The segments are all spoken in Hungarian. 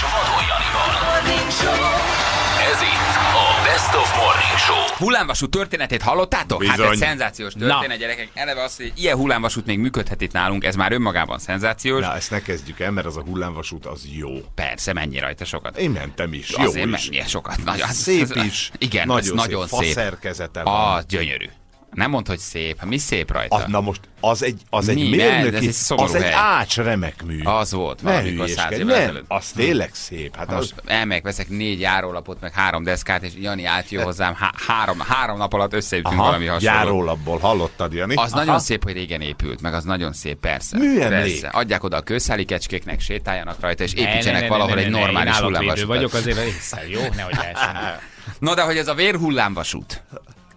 és Vadon Janival. Ez itt a Best of Morning Show. Hullámvasút történetét hallottátok? Hát Bizony. egy szenzációs történet, Na. gyerekek. Eleve az, hogy ilyen hullámvasút még működhet itt nálunk, ez már önmagában szenzációs. Na, ezt ne kezdjük el, mert az a hullámvasút az jó. Persze, mennyi rajta sokat. Én mentem is, jó Azért is. mennyi sokat. Nagyon, Szép is. Igen, nagyon ez nagyon szép. szép. Faszerkezete van. Az gyönyörű. Nem mondd, hogy szép. Mi szép rajta? Az, na most, az egy, az egy Mi? Mérnöki, ez egy az egy hely. ács remek mű. Az volt ne valamikor száz évvel nem, ezelőtt. az tényleg szép. Hát Most az, elmegyek, veszek négy járólapot, meg három deszkát, és Jani átjön hozzám, há- három, három nap alatt összeütünk aha, valami hasonló. járólapból hallottad, Jani? Az nagyon szép, hogy régen épült, meg az nagyon szép, persze. Műemlék. Persze. Adják oda a kőszáli kecskéknek, sétáljanak rajta, és Ne, ne, építsenek ne, valahol ne, egy ne, ne, normális hullámvasutat. vagyok, azért jó? Nehogy. Na de hogy ez a vérhullámvasút,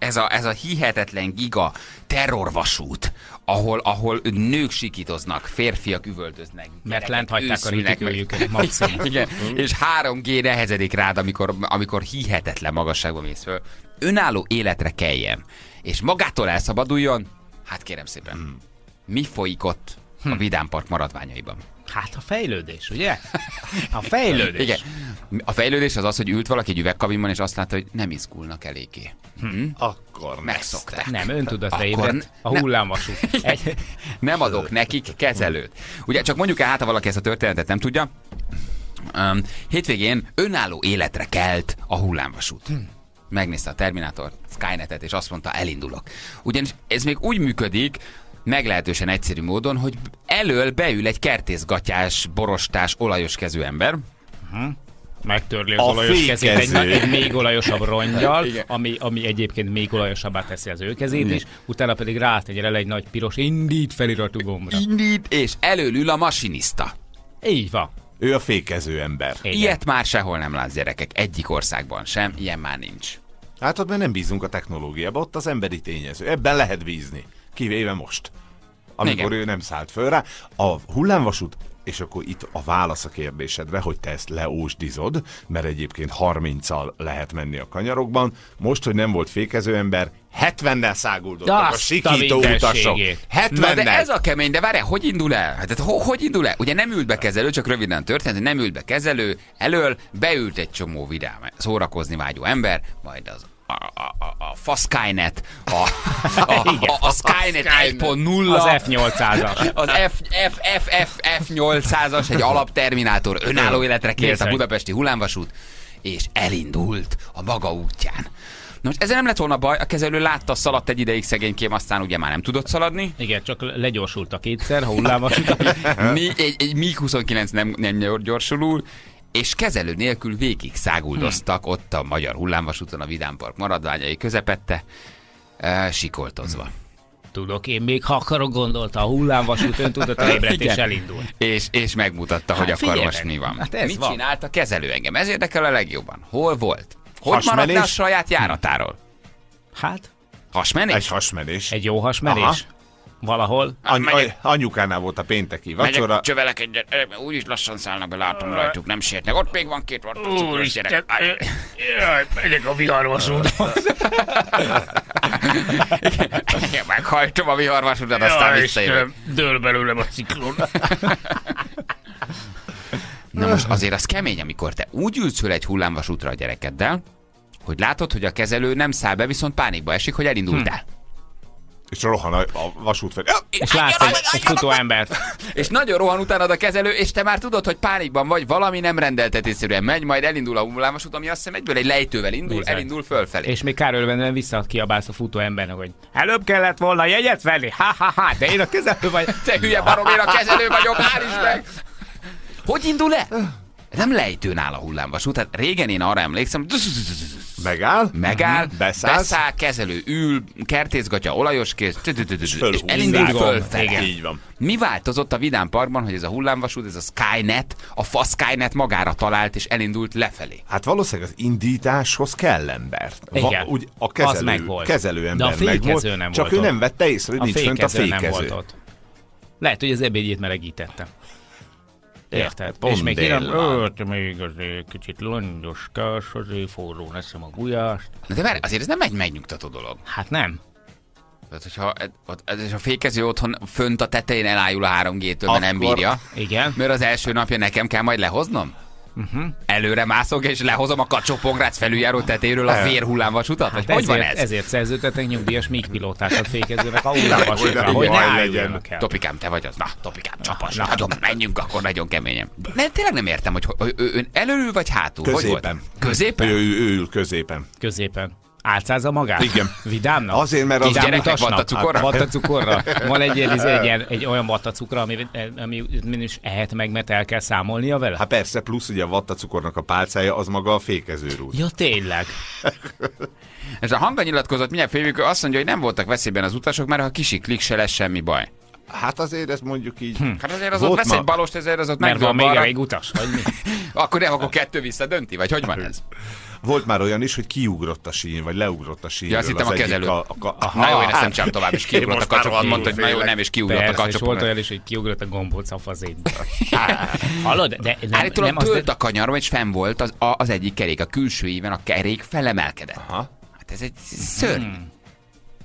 ez a, ez a hihetetlen giga terrorvasút, ahol, ahol nők sikítoznak, férfiak üvöltöznek. Mert lent hagyták a meg- maximum. Igen, és 3G nehezedik rád, amikor, amikor hihetetlen magasságba mész föl. Önálló életre keljen, és magától elszabaduljon, hát kérem szépen, Hmm. mi folyik ott a Vidám Park maradványaiban? Hát a fejlődés, ugye? A fejlődés. Igen. A fejlődés az az, hogy ült valaki egy üvegkabinban, és azt látta, hogy nem izgulnak eléggé. Akkor Megszokták. Nem, öntudatra Akkor ébredt a hullámvasút. Egy, Nem adok nekik kezelőt. Ugye csak mondjuk el, hát ha valaki ezt a történetet nem tudja, um, hétvégén önálló életre kelt a hullámvasút. Megnézte a Terminátor, Skynetet, és azt mondta, elindulok. Ugyanis ez még úgy működik, meglehetősen egyszerű módon, hogy elől beül egy kertészgatyás, borostás, olajos kezű ember, megtörli az A olajos kezét egy, fékező. egy még olajosabb rongyal, Igen. ami, ami egyébként még olajosabbá teszi az ő kezét is, utána pedig rátegy rá egy nagy piros indít feliratú gombra. indít, és elől ül a masinista. Így van. Ő a fékező ember. Igen. Ilyet már sehol nem látsz gyerekek, egyik országban sem, ilyen már nincs. Hát ott már nem bízunk a technológiába, ott az emberi tényező. Ebben lehet bízni. Kivéve most. Amikor Igen. ő nem szállt föl rá. A hullámvasút, és akkor itt a válasz a kérdésedre, hogy te ezt leósdizod, mert egyébként 30-al lehet menni a kanyarokban. Most, hogy nem volt fékező ember, 70-nel száguldottak a sikító utasok. mindenségét. 70 Na de ez a kemény, de várj, hogy indul el? Hát, ho, hogy indul el? Ugye nem ült be kezelő, csak röviden történt, hogy nem ült be kezelő, elől beült egy csomó vidám, szórakozni vágyó ember, majd az a, a, a, a Faskynet, a, a, a, a Skynet 1.0, Az F800-as. az F, F, F, F, F800-as, egy alapterminátor, önálló életre kért a budapesti hullámvasút, és elindult a maga útján. Nos, ezzel nem lett volna baj, a kezelő látta, szaladt egy ideig szegénykém, aztán ugye már nem tudott szaladni. Igen, csak legyorsultak kétszer, ha hullámvasút. Mi, egy, egy MiG-29 nem, nem gyorsulul, és kezelő nélkül végig száguldoztak ott a magyar hullámvasúton a Vidám Park maradványai közepette, uh, sikoltozva. Tudok, én még ha akarok gondolta, a hullámvasút öntudatra ébredt és Igen. elindult. És, és megmutatta, hogy Hát akkor figyelj most meg. mi van. Hát ez Mit van. csinált a kezelő engem? Ez érdekel a legjobban. Hol volt? Hogy Hasmenés? maradt a saját járatáról? Hát, Hasmenés? Egy hasmenés. egy jó hasmerés. Aha. Valahol. Any- megyek- anyukánál volt a pénteki vacsora. csövelek egyet, úgyis lassan szállnak be, látom rajtuk, nem sértnek. Ott még van két vatta cukros gyerek. Jaj, megyek a viharvasúton. Igen, Meghajtom a viharvasutat, aztán visszajövök. dől belőlem a ciklon. Na most azért az kemény, amikor te úgy ülsz föl egy hullámvasútra a gyerekeddel, hogy látod, hogy a kezelő nem száll be, viszont pánikba esik, hogy elindultál. És rohan a, a vasút felé. Ja, És látsz egy, egy futó embert. És nagyon rohan utánad a kezelő, és te már tudod, hogy pánikban vagy, valami nem rendeltetésszerűen megy, majd elindul a hullámvasút, ami azt hiszem egyből egy lejtővel indul, Bizony. elindul fölfelé. És még kár örvenően visszakiabálsz a futó embernek, hogy előbb kellett volna jegyet venni, ha ha ha, de én a kezelő vagy. Te hülye barom, én a kezelő vagyok, állíts meg! Hogy indul el? Nem lejtőn áll a hullámvasút, tehát régen én arra emlékszem, Megáll. megáll, Mhm. Beszállsz. beszáll, kezelő ül, kertészgatja, olajos kéz, és elindul fölfelé. Igen. Így van. Mi változott a Vidám Parkban, hogy ez a hullámvasút, ez a Skynet, a fa Skynet magára talált és elindult lefelé? Hát valószínűleg az indításhoz kell ember. Igen. úgy a Az kezelő, megvolt. kezelő De ember a fékező megvolt, nem csak volt ő nem vette észre, hogy A nincs fönt a fékező nem volt ott. Lehet, hogy az ebédjét melegítette. Érted? pont és még van. ölt még azért kicsit langyoskás, azért forró eszem a gulyást. Na de várj, azért ez nem egy megnyugtató dolog. Hát nem. Tehát, hogyha ez a fékező otthon fönt a tetején elájul a 3G-től, mert nem bírja, Igen. mert az első napja nekem kell majd lehoznom? Uh-huh. Előre mászok, és lehozom a kacsópongrác felüljáró tetéről a vérhullámvasutat? Vagy Hát hogy van ezért, ez? ezért szerződtetek nyugdíjas míg pilótákat fékezőnek a hullámvasútra, Hogy hogy ne el. Topikám, te vagy az. Na, Topikám, csapas. na, Nagyon, menjünk akkor nagyon keményen. Nem, tényleg nem értem, hogy, hogy ön előül vagy hátul? Hogy Középen. volt? Középen? Ő, ő, ő ül középen. Középen. Álcázza magát? Igen. Vidámnak? Azért, mert az gyerekek utasnak? vattacukorra? Vattacukorra. Van egy, ilyen, egy, ilyen, egy olyan vattacukra, ami, ami is ehet meg, mert el kell számolnia vele? Hát persze, plusz ugye a vattacukornak a pálcája, az maga a fékezőrút. Ja, tényleg. És a hanganyilatkozat mindjárt féljük, ő azt mondja, hogy nem voltak veszélyben az utasok, mert ha kisiklik, se lesz semmi baj. Hát azért ezt mondjuk így... Hát azért az Volt ott vesz ma- egy balost, ezért az ott Mert van még elég utas, vagy mi? Akkor nem, akkor kettő visszadönti, vagy hogy van ez? Volt már olyan is, hogy kiugrott a sín, vagy leugrott a sín. Ja, azt hittem a kezelő. A, a, a, Na jó, én ezt nem csinálom tovább, és kiugrott a rohadtul mondta, hogy na jó, nem, és kiugrott a Persze, és kacsok. volt olyan is, hogy kiugrott a gombóc a fazénbe. Hallod? De nem, Állítólag nem az, tölt de, a kanyarba, és fenn volt az, a, az egyik kerék, a külső íven a kerék felemelkedett. Aha. Hát ez egy szörny.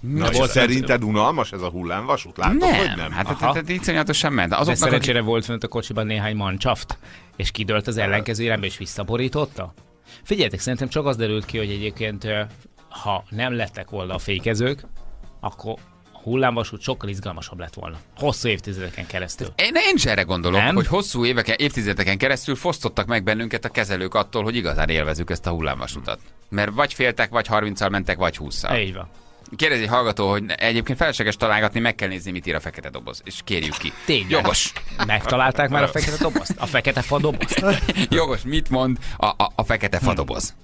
Na, volt- volt szerinted unalmas ez a hullámvasút? Látod, Nem, hogy nem? hát Aha. ez iszonyatosan ment. de Azoknak, akik... szerencsére volt fönt a kocsiban néhány mancsaft, és kidőlt az ellenkező irányba, és visszaborította. Figyeljetek, szerintem csak az derült ki, hogy egyébként ha nem lettek volna a fékezők, akkor hullámvasút sokkal izgalmasabb lett volna. Hosszú évtizedeken keresztül. Én, én is erre gondolok, Nem? hogy hosszú éveken, évtizedeken keresztül fosztottak meg bennünket a kezelők attól, hogy igazán élvezük ezt a hullámvasutat. Mert vagy féltek, vagy 30-al mentek, vagy 20-al. Így van. Kérdezi egy hallgató, hogy egyébként felesleges találgatni, meg kell nézni, mit ír a fekete doboz, és kérjük ki. Tényleg. Jogos. Megtalálták már a fekete dobozt? A fekete fa dobozt? Jogos, mit mond a, a, a fekete fadoboz?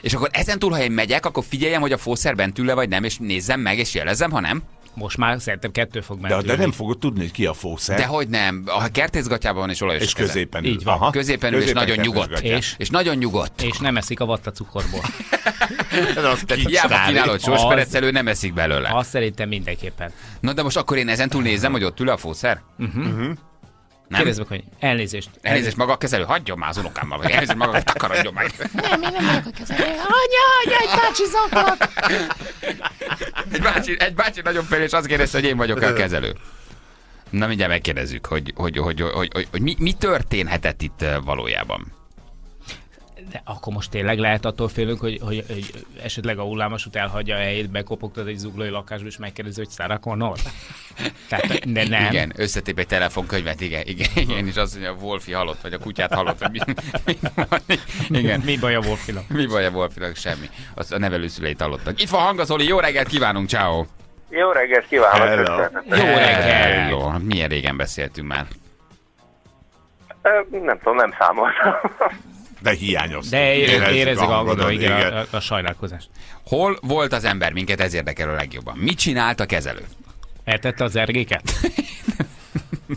És akkor ezen túl, ha én megyek, akkor figyeljem, hogy a fószer bent ül vagy nem, és nézzem meg, és jelezzem, ha nem. Most már szerintem kettő fog De, mentülni. de nem fogod tudni, hogy ki a fószer. De hogy nem, a kertészgatjában van és olajos és a középen Így van. Aha. Középen ül, és Középen nagyon nyugodt. És? És nagyon nyugodt. És nem eszik a vattacukorból. De az Tehát hiába kínálod sósperecelő, nem eszik belőle. Azt szerintem mindenképpen. Na de most akkor én ezen túl nézem, hogy ott ül a fószer? Uh-huh. Nem? Kérdezd meg, hogy elnézést. Elnézést maga a kezelő, hagyjon már az unokámmal, vagy elnézést maga, hogy takarodjon meg. Egy bácsi, egy bácsi nagyon fel, és azt kérdezte, hogy én vagyok a kezelő. Na mindjárt megkérdezzük, hogy, hogy, hogy, hogy, hogy, hogy mi, mi történhetett itt valójában. De akkor most tényleg lehet attól félünk, hogy, hogy, hogy esetleg a hullámvasút elhagyja a helyét, bekopogtad egy zuglói lakásba, és megkérdezi, hogy Sarah Connor? Tehát, de nem. Igen, összetép egy telefonkönyvet, igen, igen, igen, és azt mondja, a Wolfi halott, vagy a kutyát halott, vagy mi, mi van. Igen. Mi baj a Wolfinak? Mi baj a Wolfinak? Semmi. Azt a nevelőszüleit hallottak. Itt van Hangazoli, jó reggelt kívánunk, ciao. Jó reggelt kívánok! Hello. Jó reggel! Hello. Milyen régen beszéltünk már. Nem tudom, nem számoltam. De hiányoztunk. De Érezzük érezzük a hangodon, hangodon, igen, a, a, sajnálkozást. Hol volt az ember? Minket ez érdekel a legjobban. Mit csinált a kezelő? Eltette az ergéket?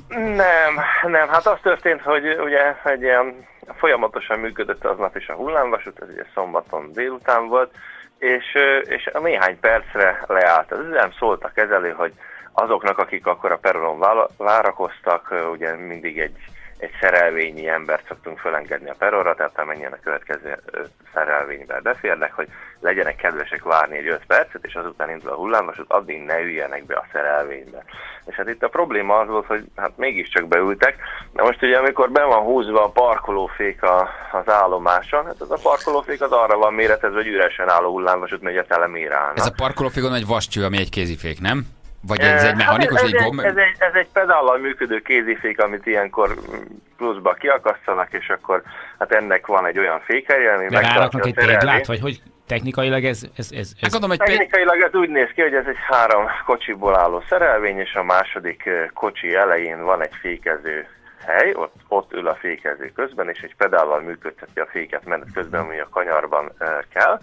Nem, nem, hát az történt, hogy ugye egy ilyen folyamatosan működött aznap is a hullámvasút, ez ugye szombaton délután volt, és, és a néhány percre leállt az üzem, szólt a kezelő, hogy azoknak, akik akkor a peronon várakoztak, ugye mindig egy, egy szerelvényi embert szoktunk fölengedni a peronra, tehát amennyien a következő ö, szerelvénybe beférnek, hogy legyenek kedvesek várni egy 5 percet, és azután indul a hullámvasút, addig ne üljenek be a szerelvénybe. És hát itt a probléma az volt, hogy hát mégiscsak beültek. Na most ugye, amikor be van húzva a parkolófék a, az állomáson, hát az a parkolófék az arra van méretezve, hogy üresen álló hullámvasút megy a tele mérálna. Ez a parkolófégon egy vascső, ami egy kézifék, nem? Vagy ez egy mechanikus, Hát egy ez, gomb? ez, egy, ez egy pedállal működő kézifék, amit ilyenkor pluszba kiakasztanak, és akkor hát ennek van egy olyan fékelje, ami De ráraknak egy téglát, vagy hogy technikailag ez... ez, ez, Hát ez gondolom, egy. Technikailag ez úgy néz ki, hogy ez egy három kocsiból álló szerelvény, és a második kocsi elején van egy fékező hely, ott, ott ül a fékező közben, és egy pedállal működteti a féket menet közben, ami a kanyarban kell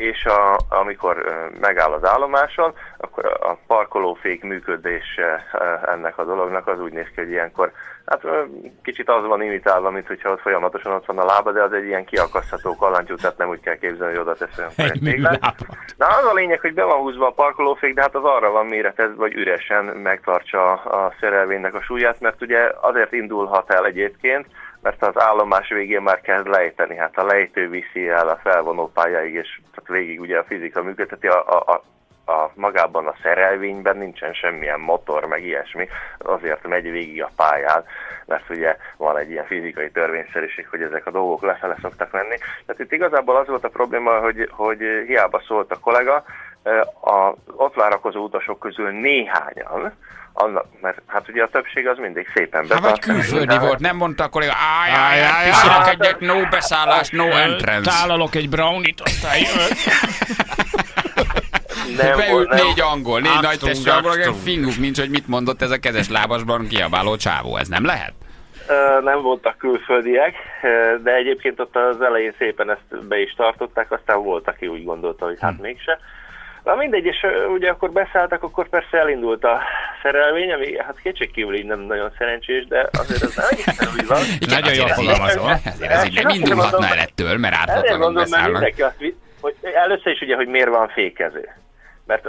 és a, amikor megáll az állomáson, akkor a parkolófék működése ennek a dolognak az úgy néz ki, hogy ilyenkor hát kicsit az van imitálva, mint hogyha ott folyamatosan ott van a lába, de az egy ilyen kiakasztható kalantyú, tehát nem úgy kell képzelni, hogy oda műláb. Na az a lényeg, hogy be van húzva a parkolófék, de hát az arra van méretezve, hogy üresen megtartsa a szerelvénynek a súlyát, mert ugye azért indulhat el egyébként, mert az állomás végén már kezd lejteni. Hát a lejtő viszi el a felvonó pályáig, és tehát végig ugye a fizika működteti a, a, a a magában a szerelvényben nincsen semmilyen motor, meg ilyesmi, azért megy végig a pályán, mert ugye van egy ilyen fizikai törvényszerűség, hogy ezek a dolgok lefele szoktak menni. Tehát itt igazából az volt a probléma, hogy, hogy hiába szólt a kollega, a ott várakozó utasok közül néhányan, annak, mert hát ugye a többség az mindig szépen Hát vagy külföldi volt, nem mondta a kolléga, áj, áj, Áj, áj. egyet, no beszállás, no entrance. Tálalok egy brownit, aztán jön. Nem, Beült nem, négy angol, négy nagy testű angol, finguk nincs, hogy mit mondott ez a kezes lábasban kiabáló csávó. Ez nem lehet? Nem voltak külföldiek, de egyébként ott az elején szépen ezt be is tartották, aztán volt, aki úgy gondolta, hogy Hm. hát mégse. Na mindegy, és ugye akkor beszálltak, akkor persze elindult a szerelvény, ami hát kétségkívül így nem nagyon szerencsés, de azért ez nem egészen úgy van. Igen, Nagyon jól fogalmazol. Ez így nem indulhatna el ettől, mert mert beszállnak. mindenki azt, vi- hogy először is ugye, hogy miért van fékező. Mert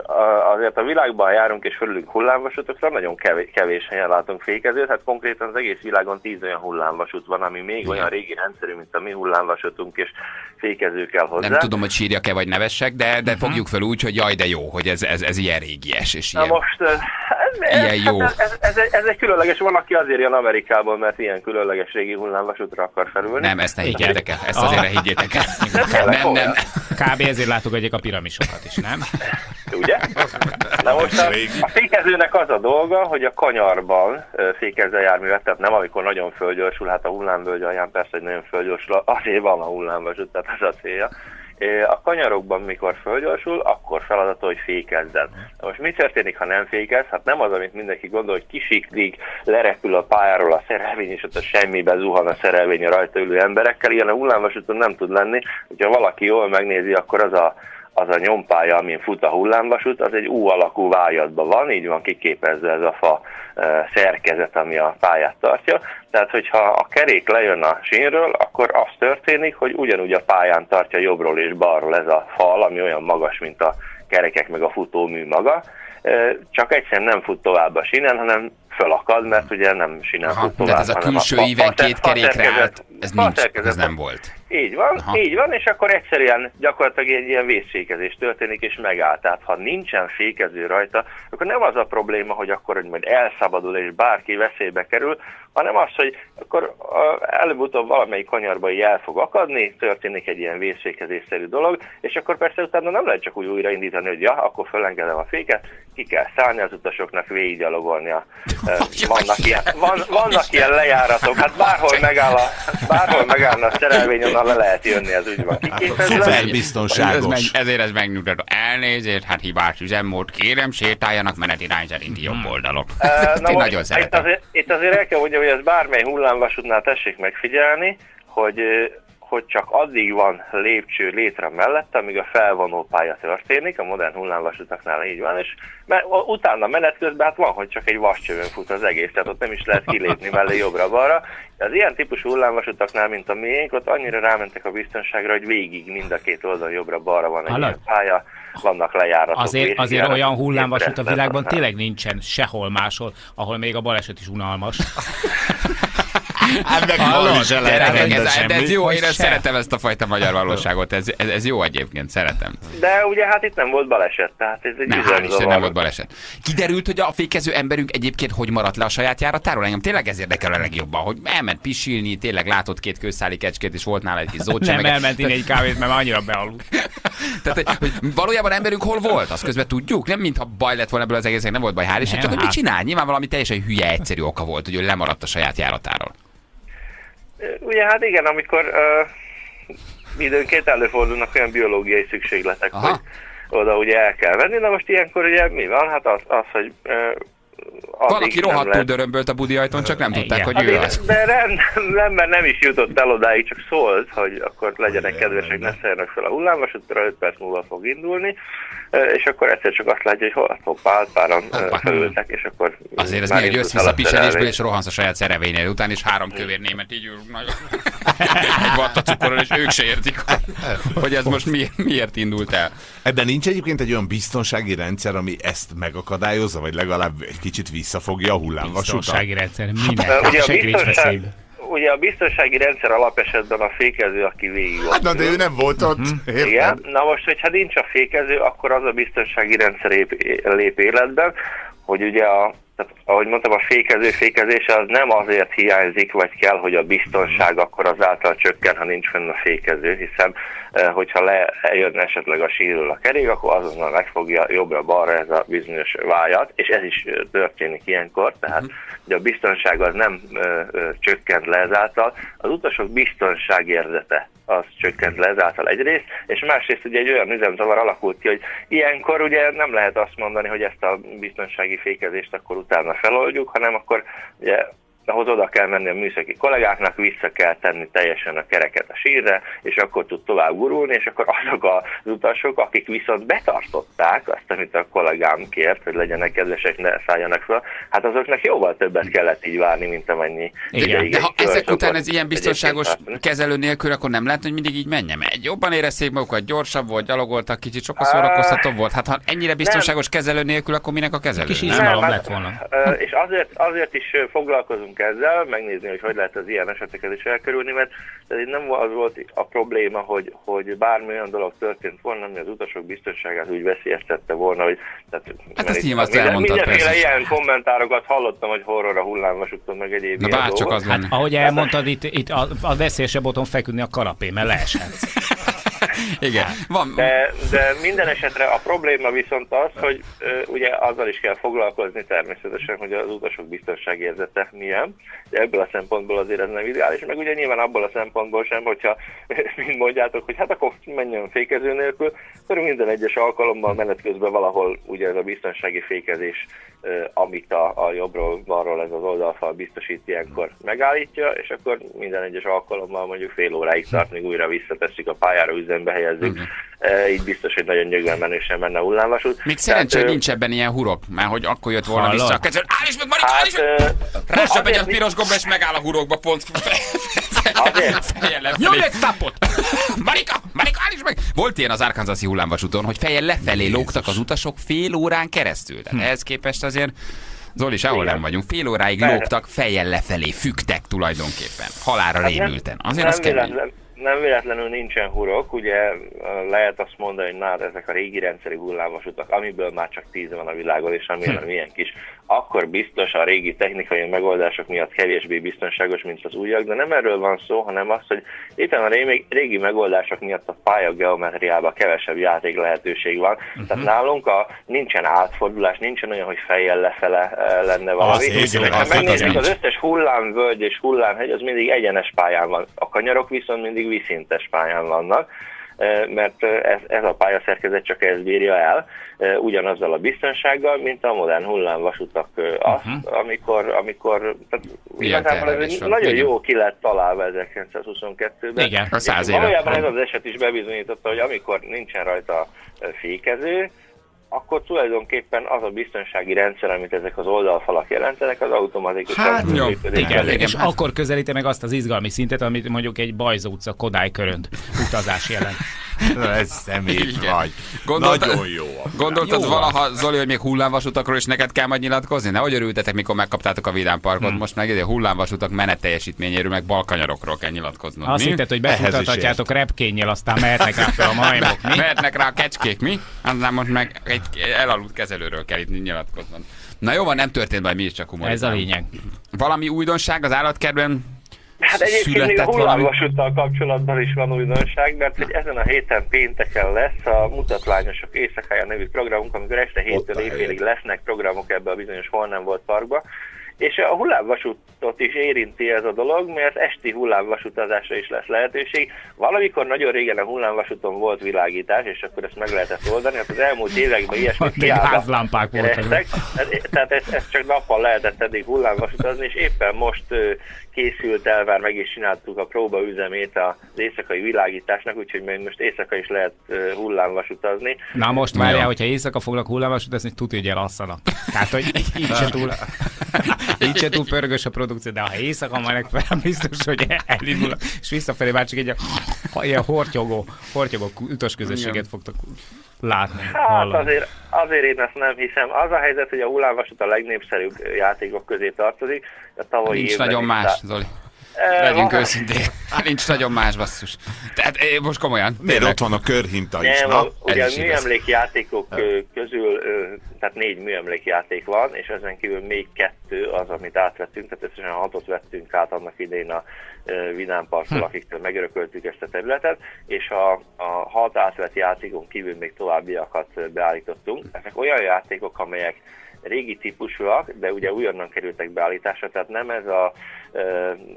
azért a világban járunk és fölülünk hullámvasútokra, nagyon kevés, helyen látunk fékezőt, hát konkrétan az egész világon tíz olyan hullámvasút van, ami még olyan régi rendszerű, mint a mi hullámvasútunk, és fékező kell hozzá. Nem tudom, hogy sírjak-e vagy nevessek, de, de fogjuk fel úgy, hogy jaj, de jó, hogy ez, ez, ez ilyen régies, és Na ilyen... most, ö, ez, Ilyen ez, jó. Hát ez, ez, ez, ez, egy különleges, van, aki azért jön Amerikából, mert ilyen különleges régi hullámvasútra akar felülni. Nem, ezt ne higgyétek el, ezt azért ne higgyétek el. tényleg Nem, nem. Kb. ezért látogatják a piramisokat is, nem? ugye? Na most a, a fékezőnek az a dolga, hogy a kanyarban fékezze a járművet, tehát nem amikor nagyon földgyorsul, hát a hullámvölgy alján persze, hogy nagyon földgyorsul, azért van a hullámvasút, tehát ez a célja. A kanyarokban, mikor földgyorsul, akkor feladata, hogy fékezzen. Na most mi történik, ha nem fékez? Hát nem az, amit mindenki gondol, hogy kisiklik, lerepül a pályáról a szerelvény, és ott a semmibe zuhan a szerelvény a rajta ülő emberekkel. Ilyen a hullámvasúton nem tud lenni. Hogyha valaki jól megnézi, akkor az a az a nyompálya, amin fut a hullámvasút, az egy U alakú vájatban van, így van kiképezve ez a fa szerkezet, ami a pályát tartja. Tehát, hogyha a kerék lejön a sínről, akkor az történik, hogy ugyanúgy a pályán tartja jobbról és balról ez a fal, ami olyan magas, mint a kerekek meg a futómű maga, csak egyszerűen nem fut tovább a sínen, hanem fölakad, mert ugye nem de tovább. ez a külső fa- íven két kerékre állt, ez nincs, ez nem volt. így van, Aha. így van, és akkor egyszerűen gyakorlatilag egy ilyen vészfékezés történik, és megáll. Tehát ha nincsen fékező rajta, akkor nem az a probléma, hogy akkor hogy majd elszabadul, és bárki veszélybe kerül, hanem az, hogy akkor a- előbb-utóbb valamelyik kanyarba így el fog akadni, történik egy ilyen vészfékezésszerű dolog, és akkor persze utána nem lehet csak úgy újraindítani, hogy ja, akkor fölengedem a féket, ki kell szállni az utasoknak, végiggyalogolni a... vannak, ilyen, van, vannak ilyen lejáratok, hát bárhol megáll a, bárhol megállna a szerelvény, onnan le lehet jönni, ez úgy van kiképezve. Ez biztonságos. meg, ezért ez megnyugtató. Elnézést, hát hibás üzemmód, kérem sétáljanak menetirány szerinti jobb oldalon. Ezt én nagyon itt azért, itt azért el kell mondjam, hogy ez bármely hullámvasútnál tessék megfigyelni, hogy hogy csak addig van lépcső létre mellette, amíg a felvonó pálya történik, a modern hullámvasutaknál így van, és mert utána menet közben hát van, hogy csak egy vascsövön fut az egész, tehát ott nem is lehet kilépni mellé jobbra-balra. Az ilyen típusú hullámvasutaknál, mint a miénk, ott annyira rámentek a biztonságra, hogy végig mind a két oldal jobbra-balra van egy ilyen pálya, vannak lejáratok. Azért, azért olyan hullámvasút a világban tényleg nincsen sehol máshol, ahol még a baleset is unalmas. Hát meg Hallod? is ez, de ez semmi. jó, én ezt szeretem ezt a fajta magyar valóságot, ez, ez, ez jó egyébként, szeretem. De ugye hát itt nem volt baleset, tehát ez egy Nem, hál'. Isten nem volt baleset. Kiderült, hogy a fékező emberünk egyébként hogy maradt le a saját járatáról? Engem tényleg ez érdekel a legjobban, hogy elment pisilni, tényleg látott két kőszáli kecskét, és volt nála egy kis zócsa. Nem elment inni egy kávét, mert annyira bealudt. Tehát, hogy, valójában emberünk hol volt? Azt közben tudjuk? Nem mintha baj lett volna ebből az egésznek, nem volt baj, hál' Isten, Nem, csak hogy mit hát. csinál? Nyilván valami teljesen hülye, egyszerű oka volt, hogy ő lemaradt a saját járatáról. Ugye hát igen, amikor uh, időnként előfordulnak olyan biológiai szükségletek, Aha. hogy oda ugye el kell venni, na most ilyenkor ugye mi van? Hát az, az hogy uh, Valaki rohadtul dörömbölt a budi ajtón, csak nem tudták, Igen. hogy ő Hát az. de nem, nem, mert nem is jutott el odáig, csak szólt, hogy akkor legyenek kedvesek, ne szálljanak fel a hullámvasútra, 5 perc múlva fog indulni, és akkor egyszer csak azt látja, hogy hol hát ö, Hoppá. felültek, és akkor Azért ez még, hogy indult jössz el vissza piselésből, és rohansz a saját szerevényed után, és három kövér német így ülünk nagyon. Egy vatta és ők se értik, hogy ez most miért, miért indult el. Ebben nincs egyébként egy olyan biztonsági rendszer, ami ezt megakadályozza, vagy legalább egy kicsit visszafogja a hullámvasutat? Biztonsági rendszer, Ö, minek? Ugye a biztonság. Ugye a biztonsági rendszer alapesetben a fékező, aki végig ott Hát na, de ő nem volt ott. Érted? Igen, na most, hogyha nincs a fékező, akkor az a biztonsági rendszer lép, lép életben, hogy ugye a, tehát, ahogy mondtam, a fékező fékezése az nem azért hiányzik, vagy kell, hogy a biztonság akkor azáltal csökken, ha nincs fenn a fékező, hiszen eh, hogyha lejön esetleg a sírról a kerék, akkor azonnal megfogja jobbra-balra ez a bizonyos vájat, és ez is eh, történik ilyenkor, tehát hogy a biztonság az nem ö, ö, csökkent le ezáltal, az utasok biztonságérzete az csökkent le ezáltal egyrészt, és másrészt ugye egy olyan üzemzavar alakult ki, hogy ilyenkor ugye nem lehet azt mondani, hogy ezt a biztonsági fékezést akkor utána feloldjuk, hanem akkor ugye ahhoz oda kell menni a műszaki kollégáknak, vissza kell tenni teljesen a kereket a sírre, és akkor tud tovább gurulni, és akkor azok az utasok, akik viszont betartották azt, amit a kollégám kért, hogy legyenek kedvesek, ne szálljanak fel, hát azoknak jóval többet kellett így várni, mint amennyi Igen. ideig De ha ezek után ez ilyen biztonságos kezelő nélkül, akkor nem lehet, hogy mindig így menjen. Egy jobban érezték magukat, gyorsabb volt, gyalogoltak, kicsit sokkal Á, szórakoztatóbb volt. Hát ha ennyire biztonságos kezelő nélkül, akkor minek a kezelő? Kis nem? íz- izgalom Nem, lett hát, volna. És azért, azért is foglalkozunk ezzel, megnézni, hogy hogy lehet az ilyen eseteket is elkerülni, mert tehát itt nem az volt a probléma, hogy, hogy bármi olyan dolog történt volna, ami az utasok biztonságát úgy veszélyeztette volna, hogy... Tehát, mert ezt nyilván azt elmondtad, Mindenféle persze. ilyen kommentárokat hallottam, hogy horror a hullámvasúton, meg egyéb Na bár csak az lenne. Ahogy elmondtad, itt, itt a, a veszélyesebb otthon feküdni a kanapé, mert leeshetsz. Igen. Van, De, de minden esetre a probléma viszont az, hogy ugye azzal is kell foglalkozni természetesen, hogy az utasok biztonságérzete milyen. De ebből a szempontból azért ez nem ideális, meg ugye nyilván abból a szempontból sem, hogyha mind mondjátok, hogy hát akkor menjen fékező nélkül, akkor minden egyes alkalommal menet közben valahol ugye ez a biztonsági fékezés, amit a, a jobbról, balról ez az oldalfal biztosít ilyenkor megállítja, és akkor minden egyes alkalommal mondjuk fél óráig tart, míg újra visszateszik a pályára, üzembe helyezzük. E, így biztos, hogy nagyon nyögvenmenősen menne a hullámvasút. még szerencsé, hogy ö, nincs ebben ilyen hurok, mert hogy akkor jött volna Hallod? vissza a kezelő. Áll is meg, Marika, Hát, meg! ö, Rása megy a piros gombra, és megáll a hurokba pont. Nyomj egy tapot! Marika, Marika, áll is meg! Volt ilyen az Arkansasi hullámvasúton, hogy fejjel lefelé lógtak az utasok fél órán keresztül. Tehát ehhez képest azért Zoli, sehol nem vagyunk. Fél óráig Persze. lógtak, fejjel lefelé, fügtek tulajdonképpen. Halára Hát nem- rémülten. Azért az nem, kemény. véletlen, nem véletlenül nincsen hurok, ugye lehet azt mondani, hogy na, ezek a régi rendszeri hullámvasutak, amiből már csak tíz van a világon, és ami hm. milyen kis, akkor biztos a régi technikai megoldások miatt kevésbé biztonságos, mint az újak, de nem erről van szó, hanem az, hogy éppen a régi, megoldások miatt a pályageometriában kevesebb játék lehetőség van. Uh-huh. Tehát nálunk a, nincsen átfordulás, nincsen olyan, hogy fejjel lefele ö, lenne valami. Az Ha az- megnézzük, az összes hullámvölgy és hullámhegy, az mindig egyenes pályán van. A kanyarok viszont mindig vízszintes pályán vannak, eh, mert ez, ez a pályaszerkezet csak ez bírja el, ugyanazzal a biztonsággal, mint a modern hullámvasutak azt, uh-huh. amikor, amikor tehát Ilyen igazából ez nagyon Igen. jó ki lett találva 1922-ben. Igen. A száz éve. Valójában ez az eset is bebizonyította, hogy amikor nincsen rajta fékező, akkor tulajdonképpen az a biztonsági rendszer, amit ezek az oldalfalak jelentenek, az automatikusan Hát, jó. Igen, igen, és hát- akkor közelíti meg azt az izgalmi szintet, amit mondjuk egy Bajza utca Kodály körönt utazás jelent. Na, ez szemét Igen. vagy. Gondolta- Nagyon jó. Gondoltad Jó valaha, Zoli, hogy még hullámvasutakról is neked kell majd nyilatkozni? Nehogy örültetek, mikor megkaptátok a Vidám Parkot, Hmm. most meg egy hullámvasutak menetteljesítményéről, meg balkanyarokról kell nyilatkoznod. Azt mi? hitted, hogy befutathatjátok repkénnyel, aztán mehetnek rá fel a majmok, mi? Mehetnek rá a kecskék, mi? Aztán most meg egy elaludt kezelőről kell itt nyilatkoznod. Na jó van, nem történt baj, mi is csak humor. Ez a lényeg. Valami újdonság az állatkertben? Hát egyébként még a hullámvasúttal kapcsolatban is van újdonság, mert hogy ezen a héten pénteken lesz a Mutatlányosok éjszakája nevű programunk, amikor este héttől helyed. lesznek programok ebbe a bizonyos Hol nem volt parkba. És a hullámvasútot is érinti ez a dolog, mert esti hullámvasutazásra is lesz lehetőség. Valamikor nagyon régen a hullámvasúton volt világítás, és akkor ezt meg lehetett oldani. Hát az elmúlt években ilyesmi még házlámpák voltak. Tehát, ezt, ezt csak nappal lehetett eddig hullámvasutazni, és éppen most készült el, már meg is csináltuk a próbaüzemét az éjszakai világításnak, úgyhogy még most éjszaka is lehet ö, hullámvasutazni. Na most várjál, jó. hogyha éjszaka foglak hullámos utazni, tudja, hogy elasszanak. Tehát, hogy így se túl, így se túl pörgős a produkció, de ha éjszaka mennek fel, biztos, hogy elindul, és visszafelé már csak egy ilyen hortyogó, hortyogó ütösközösséget fogtok látni, Hát hallani. azért, azért én ezt nem hiszem. Az a helyzet, hogy a hullámvasút a legnépszerűbb játékok közé tartozik. A tavalyi Nincs évben nagyon más, Zoli. Legyünk őszinték. Nincs nagyon más basszus. Tehát eh, most komolyan. Miért ott van a körhinta is, Nem, na? ugye ez a műemlékjátékok közül, tehát négy műemlékjáték van, és ezen kívül még kettő az, amit átvettünk, tehát összesen hatot vettünk át annak idején a Vidám Parktól, akiktől megörököltük ezt a területet, és a, a hat átvett játékon kívül még továbbiakat beállítottunk. Ezek olyan játékok, amelyek régi típusúak, de ugye újonnan kerültek beállításra, tehát nem ez a e,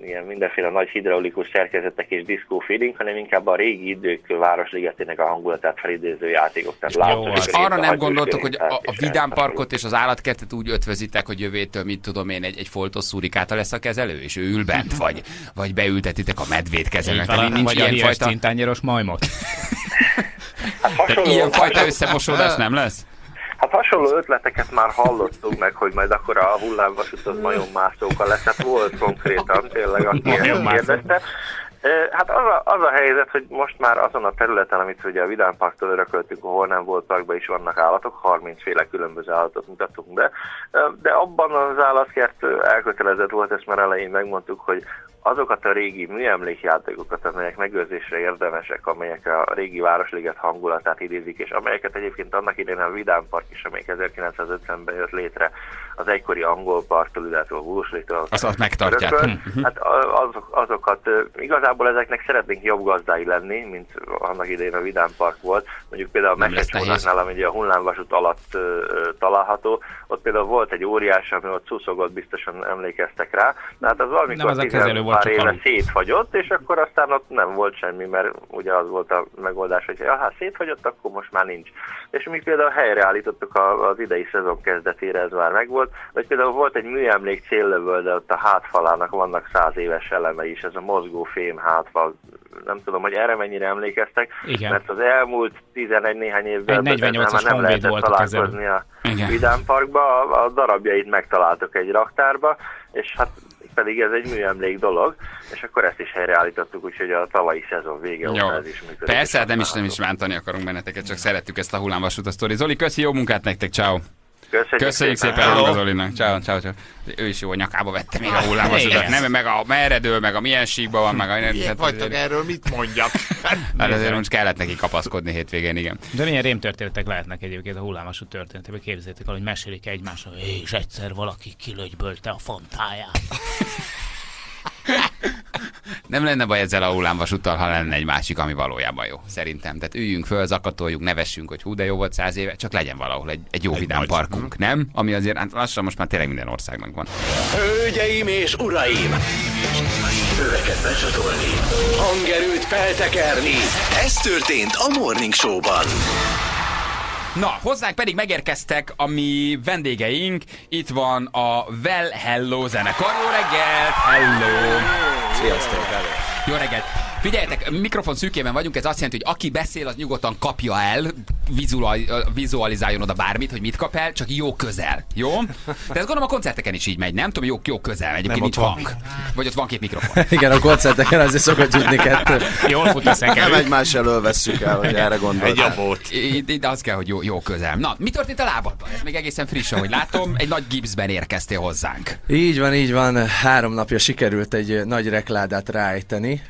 ilyen mindenféle nagy hidraulikus szerkezetek és diszkó feeling, hanem inkább a régi idők városligetének a hangulatát felidéző játékok. Tehát Jó, látszik, és hogy És arra nem gondoltok, hogy a, a Vidám. Parkot és az állatkertet úgy ötvözitek, hogy jövőtől, mit tudom én, egy, egy foltos szurikáta lesz a kezelő, és ő ül bent, vagy, vagy beültetitek a medvét kezelőnek. Tehát nincs Vagy ilyen fajta, majmot. Hát hasonló, ilyen fajta összemosódás nem lesz? Hát hasonló ötleteket már hallottunk meg, hogy majd akkor a hullámvasút az majommászókkal lesz. Hát volt konkrétan tényleg, aki kérdezte. Hát az a, az a helyzet, hogy most már azon a területen, amit ugye a Vidám Parktól örököltünk, ahol nem volt parkban is vannak állatok, 30 féle különböző állatot mutattunk be, de abban az állatkert elkötelezett volt, ezt már elején megmondtuk, hogy azokat a régi műemlékjátékokat, amelyek megőrzésre érdemesek, amelyek a régi Városliget hangulatát idézik, és amelyeket egyébként annak idején a Vidám Park is, amelyik 1950-ben jött létre az egykori angol a Wurslitől. Azt- azt megtartják. örökölt. Hát a- azok, azokat igazából ezeknek szeretnénk jobb gazdái lenni, mint annak idején a Vidám Park volt. Mondjuk például a Mesecsónaknál, ami ugye a hullámvasút alatt található, ott például volt egy óriás, ami ott szuszogott, biztosan emlékeztek rá. De hát az valamikor Nem, az a kezelő volt, pár éve szétfagyott, és akkor aztán ott nem volt semmi, mert ugye az volt a megoldás, hogy hát szétfagyott, akkor most már nincs. És mi például helyreállítottuk az idei szezon kezdetére, ez már megvolt, vagy például volt egy műemlék céllövöl, de ott a hátfalának vannak száz éves elemei is, ez a mozgó fém hátfal. Nem tudom, hogy erre mennyire emlékeztek, Igen. mert az elmúlt 11 néhány évben Egy 48-as ezzel már nem lehetett volt találkozni a Igen. Vidám Parkba, a, a darabjait megtaláltuk egy raktárba, és hát pedig ez egy műemlék dolog, és akkor ezt is helyreállítottuk, úgyhogy a tavalyi szezon vége Jó. óta ez is működik. Persze, és nem is, nem is bántani akarunk benneteket, csak szerettük ezt a hullámvasút a sztori. Zoli, köszi, jó munkát nektek, ciao. Köszönjük, Köszönjük szépen Hello. Hanga Zolinak. Ciao, ciao, ciao. Ő is jó a nyakába vette még a hullámvasutat. Igen. Nem, meg a meredől, meg a milyen síkban van, meg a... Ilyen vagytok erről, mit mondjak? Hát azért most kellett neki kapaszkodni hétvégén, igen. De milyen rémtörténetek lehetnek egyébként a hullámvasút történetében. Képzeljétek el, hogy mesélik egymásról, és egyszer valaki kilögybölte a fontáját. Nem lenne baj ezzel a hullámvasúttal, ha lenne egy másik, ami valójában jó, szerintem. Tehát üljünk föl, zakatoljuk, nevessünk, hogy hú, de jó volt száz éve, csak legyen valahol egy, egy jó Egy vidám nagy. parkunk, nem? Ami azért hát lassan most már tényleg minden országnak van. Hölgyeim és uraim! Öveket becsatolni, hangerőt feltekerni. Ez történt a Morning Show-ban. Na, hozzánk pedig megérkeztek a mi vendégeink. Itt van a Well Hello zenekar. Jó reggelt! Hello! Sziasztok! Jó reggelt! Figyeljetek, mikrofon szűkében vagyunk, ez azt jelenti, hogy aki beszél, az nyugodtan kapja el, vizuali- vizualizáljon oda bármit, hogy mit kap el, csak jó közel, jó? De ezt gondolom a koncerteken is így megy, nem? Tudom, jó, jó közel, egyébként Nem, nincs ott van. hang. Vagy ott van két mikrofon. Igen, a koncerteken azért szokott jutni kettő. Jól fut a Nem egymás elől vesszük el, hogy erre Egy gondoltál. abót. Itt, itt az kell, hogy jó, jó közel. Na, mi történt a lábadban? Ez még egészen friss, ahogy látom. Egy nagy gipszben érkeztél hozzánk. Így van, így van. Három napja sikerült egy nagy rekládát ráejteni.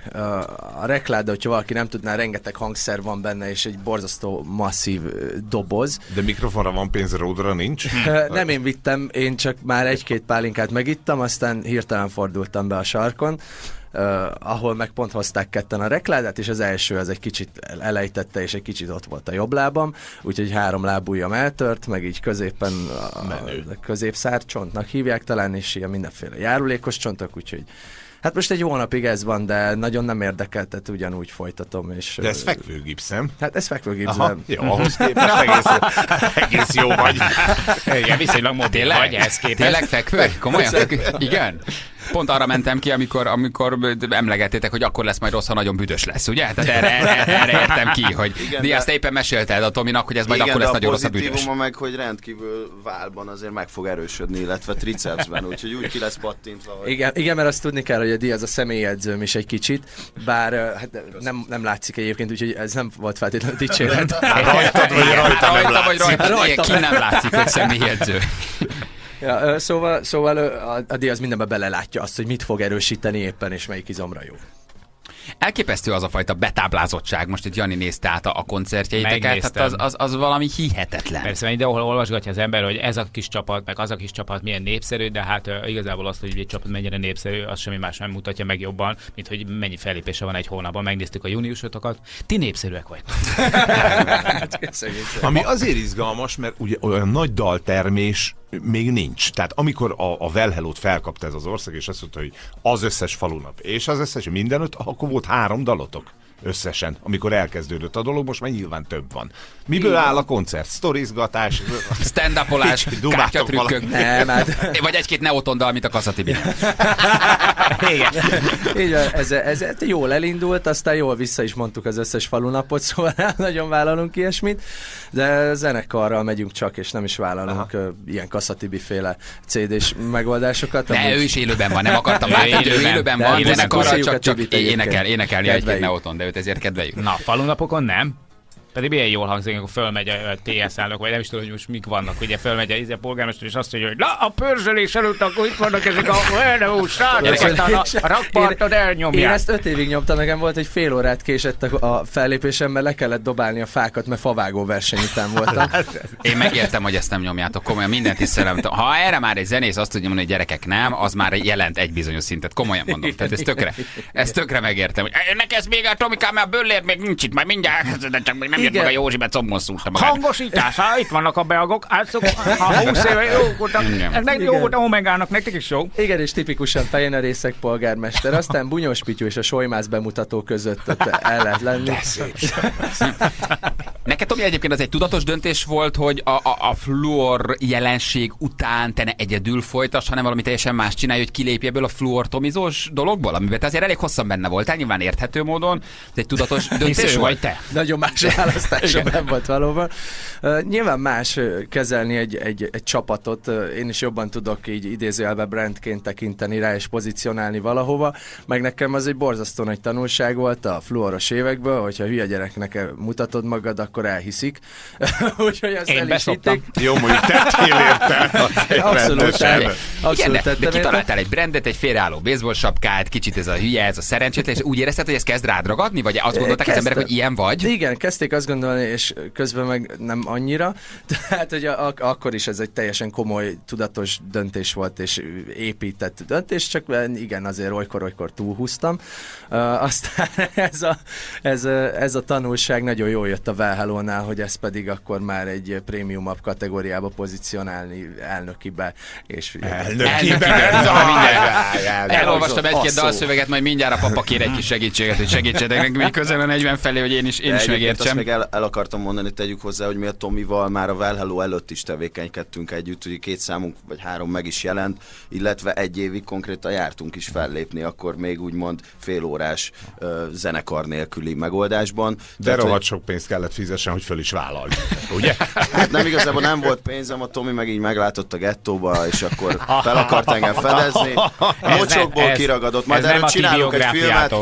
A rekláda, hogyha valaki nem tudná, rengeteg hangszer van benne, és egy borzasztó masszív doboz. De mikrofonra van pénz, ródra nincs? Nem én vittem, én csak már egy-két pálinkát megittam, aztán hirtelen fordultam be a sarkon, uh, ahol meg pont hozták ketten a rekládát, és az első az egy kicsit elejtette, és egy kicsit ott volt a jobb lábam, úgyhogy három lábujjam eltört, meg így középen a, a középszárcsontnak hívják talán, és ilyen mindenféle járulékos csontok, úgyhogy Hát most egy hónapig ez van, de nagyon nem érdekel, tehát ugyanúgy folytatom. És, De ez ö, fekvőgipsz, nem? Hát ez fekvőgipsz, Aha, jó, ahhoz képest egész, egész jó vagy. Igen, viszonylag mobil Tényleg? vagy ehhez képest. Tényleg fekvő? Komolyan? Fekvő? Igen? Pont arra mentem ki, amikor, amikor emlegettétek, hogy akkor lesz majd rossz, ha nagyon büdös lesz, ugye? Tehát erre, erre, erre értem ki, hogy Igen, de de- azt éppen mesélted a Tominak, hogy ez majd Igen, akkor lesz nagyon rossz a büdös. meg, hogy rendkívül válban azért meg fog erősödni, illetve tricepsben, úgyhogy úgy ki lesz pattintva, hogy... Igen, igen, mert azt tudni kell, hogy a Diaz a személyedzőm is egy kicsit, bár hát nem, nem látszik egyébként, úgyhogy ez nem volt feltétlenül dicséret. Rajtad vagy Igen, rajta hát nem rajta vagy látszik. rajta, Rajta. Igen, ki nem látszik, hogy személyedző. Ja, szóval, szóval a, Diaz mindenbe belelátja azt, hogy mit fog erősíteni éppen, és melyik izomra jó. Elképesztő az a fajta betáblázottság, most itt Jani nézte át a, koncertjeiteket, Megnéztem. az, az, az valami hihetetlen. Persze, mert ahol olvasgatja az ember, hogy ez a kis csapat, meg az a kis csapat milyen népszerű, de hát uh, igazából azt, hogy egy csapat mennyire népszerű, az semmi más nem mutatja meg jobban, mint hogy mennyi fellépése van egy hónapban. Megnéztük a júniusotokat. Ti népszerűek vagytok. Ami azért izgalmas, mert ugye olyan nagy daltermés még nincs. Tehát amikor a, a Velhelót felkapta ez az ország, és azt mondta, hogy az összes falunap, és az összes mindenütt, akkor volt három dalotok összesen, amikor elkezdődött a dolog, most már nyilván több van. Miből áll a koncert? Sztorizgatás? Stand-upolás, kártyatrükkök, Nem, hát vagy egy-két neotondal, mint a Kaszatibi. így van, ez, ez, ez jól elindult, aztán jól vissza is mondtuk az összes falunapot, szóval nem nagyon vállalunk ilyesmit, de zenekarral megyünk csak, és nem is vállalunk uh, ilyen Kasszatibi féle CD-s megoldásokat. De amúgy- ő is élőben van, nem akartam látni, ő élőben. élőben van, zenekarral csak, csak énekel, énekelni egy-két neoton, de ezért kedveljük. Na, falunapokon nem. Pedig milyen jól hangzik, amikor fölmegy a a TS elnök, vagy nem is tudom, hogy most mik vannak. Ugye fölmegy a, a polgármester, és azt mondja, hogy na, a pörzselés előtt akkor itt vannak ezek a olyan srácok, aztán a, a rakpartod Én elnyomják. ezt öt évig nyomtam, nekem volt, hogy fél órát késett a, a fellépésem, mert le kellett dobálni a fákat, mert favágó verseny után voltam. Én megértem, hogy ezt nem nyomjátok, komolyan mindent tisztelem. Ha erre már egy zenész azt tudja mondani, hogy gyerekek nem, az már jelent egy bizonyos szintet. Komolyan mondom. Tehát ez tökre, ez tökre megértem. Hogy ennek ez még a Tomikám, mert bőlér még nincs itt, majd mindjárt, de csak még nem Igen. meg a Józsi, mert combon szúrta magát. Hangosítás, ha itt vannak a beagok, átszok, a 20 éve jó voltak, meg jó Igen. volt a Omegának, nektek is jó. Igen, és tipikusan fején a részek polgármester, aztán Bunyós Pityu és a Solymász bemutató között el lehet lenni. Neked, Tomi, egyébként az egy tudatos döntés volt, hogy a, a, a fluor jelenség után te ne egyedül folytass, hanem valami teljesen más csinálj, hogy kilépj ebből a fluortomizós dologból, amiben te azért elég hosszan benne voltál, nyilván érthető módon. Ez egy tudatos döntés volt. vagy te. Nagyon más választásom nem volt valóban. Uh, nyilván más kezelni egy, egy, egy csapatot. Uh, én is jobban tudok így idézőjelbe brandként tekinteni rá és pozícionálni valahova. Meg nekem az egy borzasztó nagy tanulság volt a fluoros évekből, hogyha hülye gyereknek mutatod magad, akkor elhiszik. Úgyhogy azt Én el. Jó, mondjuk tettél érte. Abszolút, el- Igen, abszolút de, de kitaláltál egy brandet, egy félreálló baseball sapkát, kicsit ez a hülye, ez a szerencsétlen, és úgy érezted, hogy ez kezd rád ragadni? Vagy azt gondolták az emberek, hogy ilyen vagy? Igen, kezdték azt gondolni, és közben meg nem annyira. Tehát, hogy a, a, akkor is ez egy teljesen komoly, tudatos döntés volt, és épített döntés, csak igen, azért olykor-olykor túlhúztam. Uh, aztán ez a, ez, a, ez a tanulság nagyon jól jött a Valhalla-nál, hogy ez pedig akkor már egy prémiumabb kategóriába pozícionálni elnökibe. És Elnökibe, Elnökibe. Jaj, Elolvastam egy-két dalszöveget, majd mindjárt a papa kér egy kis segítséget, hogy segítsetek így közel a 40 felé, hogy én is, én is megértsem. Még el, el, akartam mondani, tegyük hozzá, hogy mi a Tomival már a Well Hello előtt is tevékenykedtünk együtt, ugye két számunk vagy három meg is jelent, illetve egy évig konkrétan jártunk is fellépni, akkor még úgymond félórás uh, zenekar nélküli megoldásban. De Tehát, hogy- rohadt sok pénzt kellett fizessen, hogy föl is vállalj. Ugye? Hát nem igazából nem volt pénzem, a Tomi meg így meglátott a gettóba, és akkor fel akart engem fedezni. Mocsokból kiragadott, majd ez nem erről csinálunk egy filmet.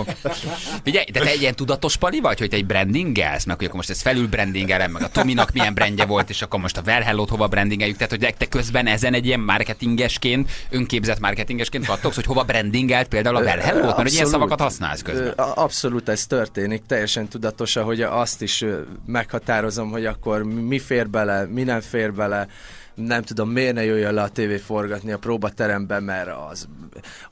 Figyelj, de te egy ilyen tudatos pali vagy, hogy te egy brandingelsz, meg hogy akkor most ezt felül brandingelem, meg a Tominak milyen brandje volt, és akkor most a Verhellót hova brandingeljük, tehát hogy te közben ezen egy ilyen marketingesként, önképzett marketingesként kattogsz, hogy hova brandingelt például a Verhellót, mert hogy ilyen szavakat használsz közben. Abszolút ez történik, teljesen tudatos, hogy azt is meghatározom, hogy akkor mi fér bele, mi nem fér bele, nem tudom, miért ne jöjjön le a tévé forgatni a próbateremben, mert az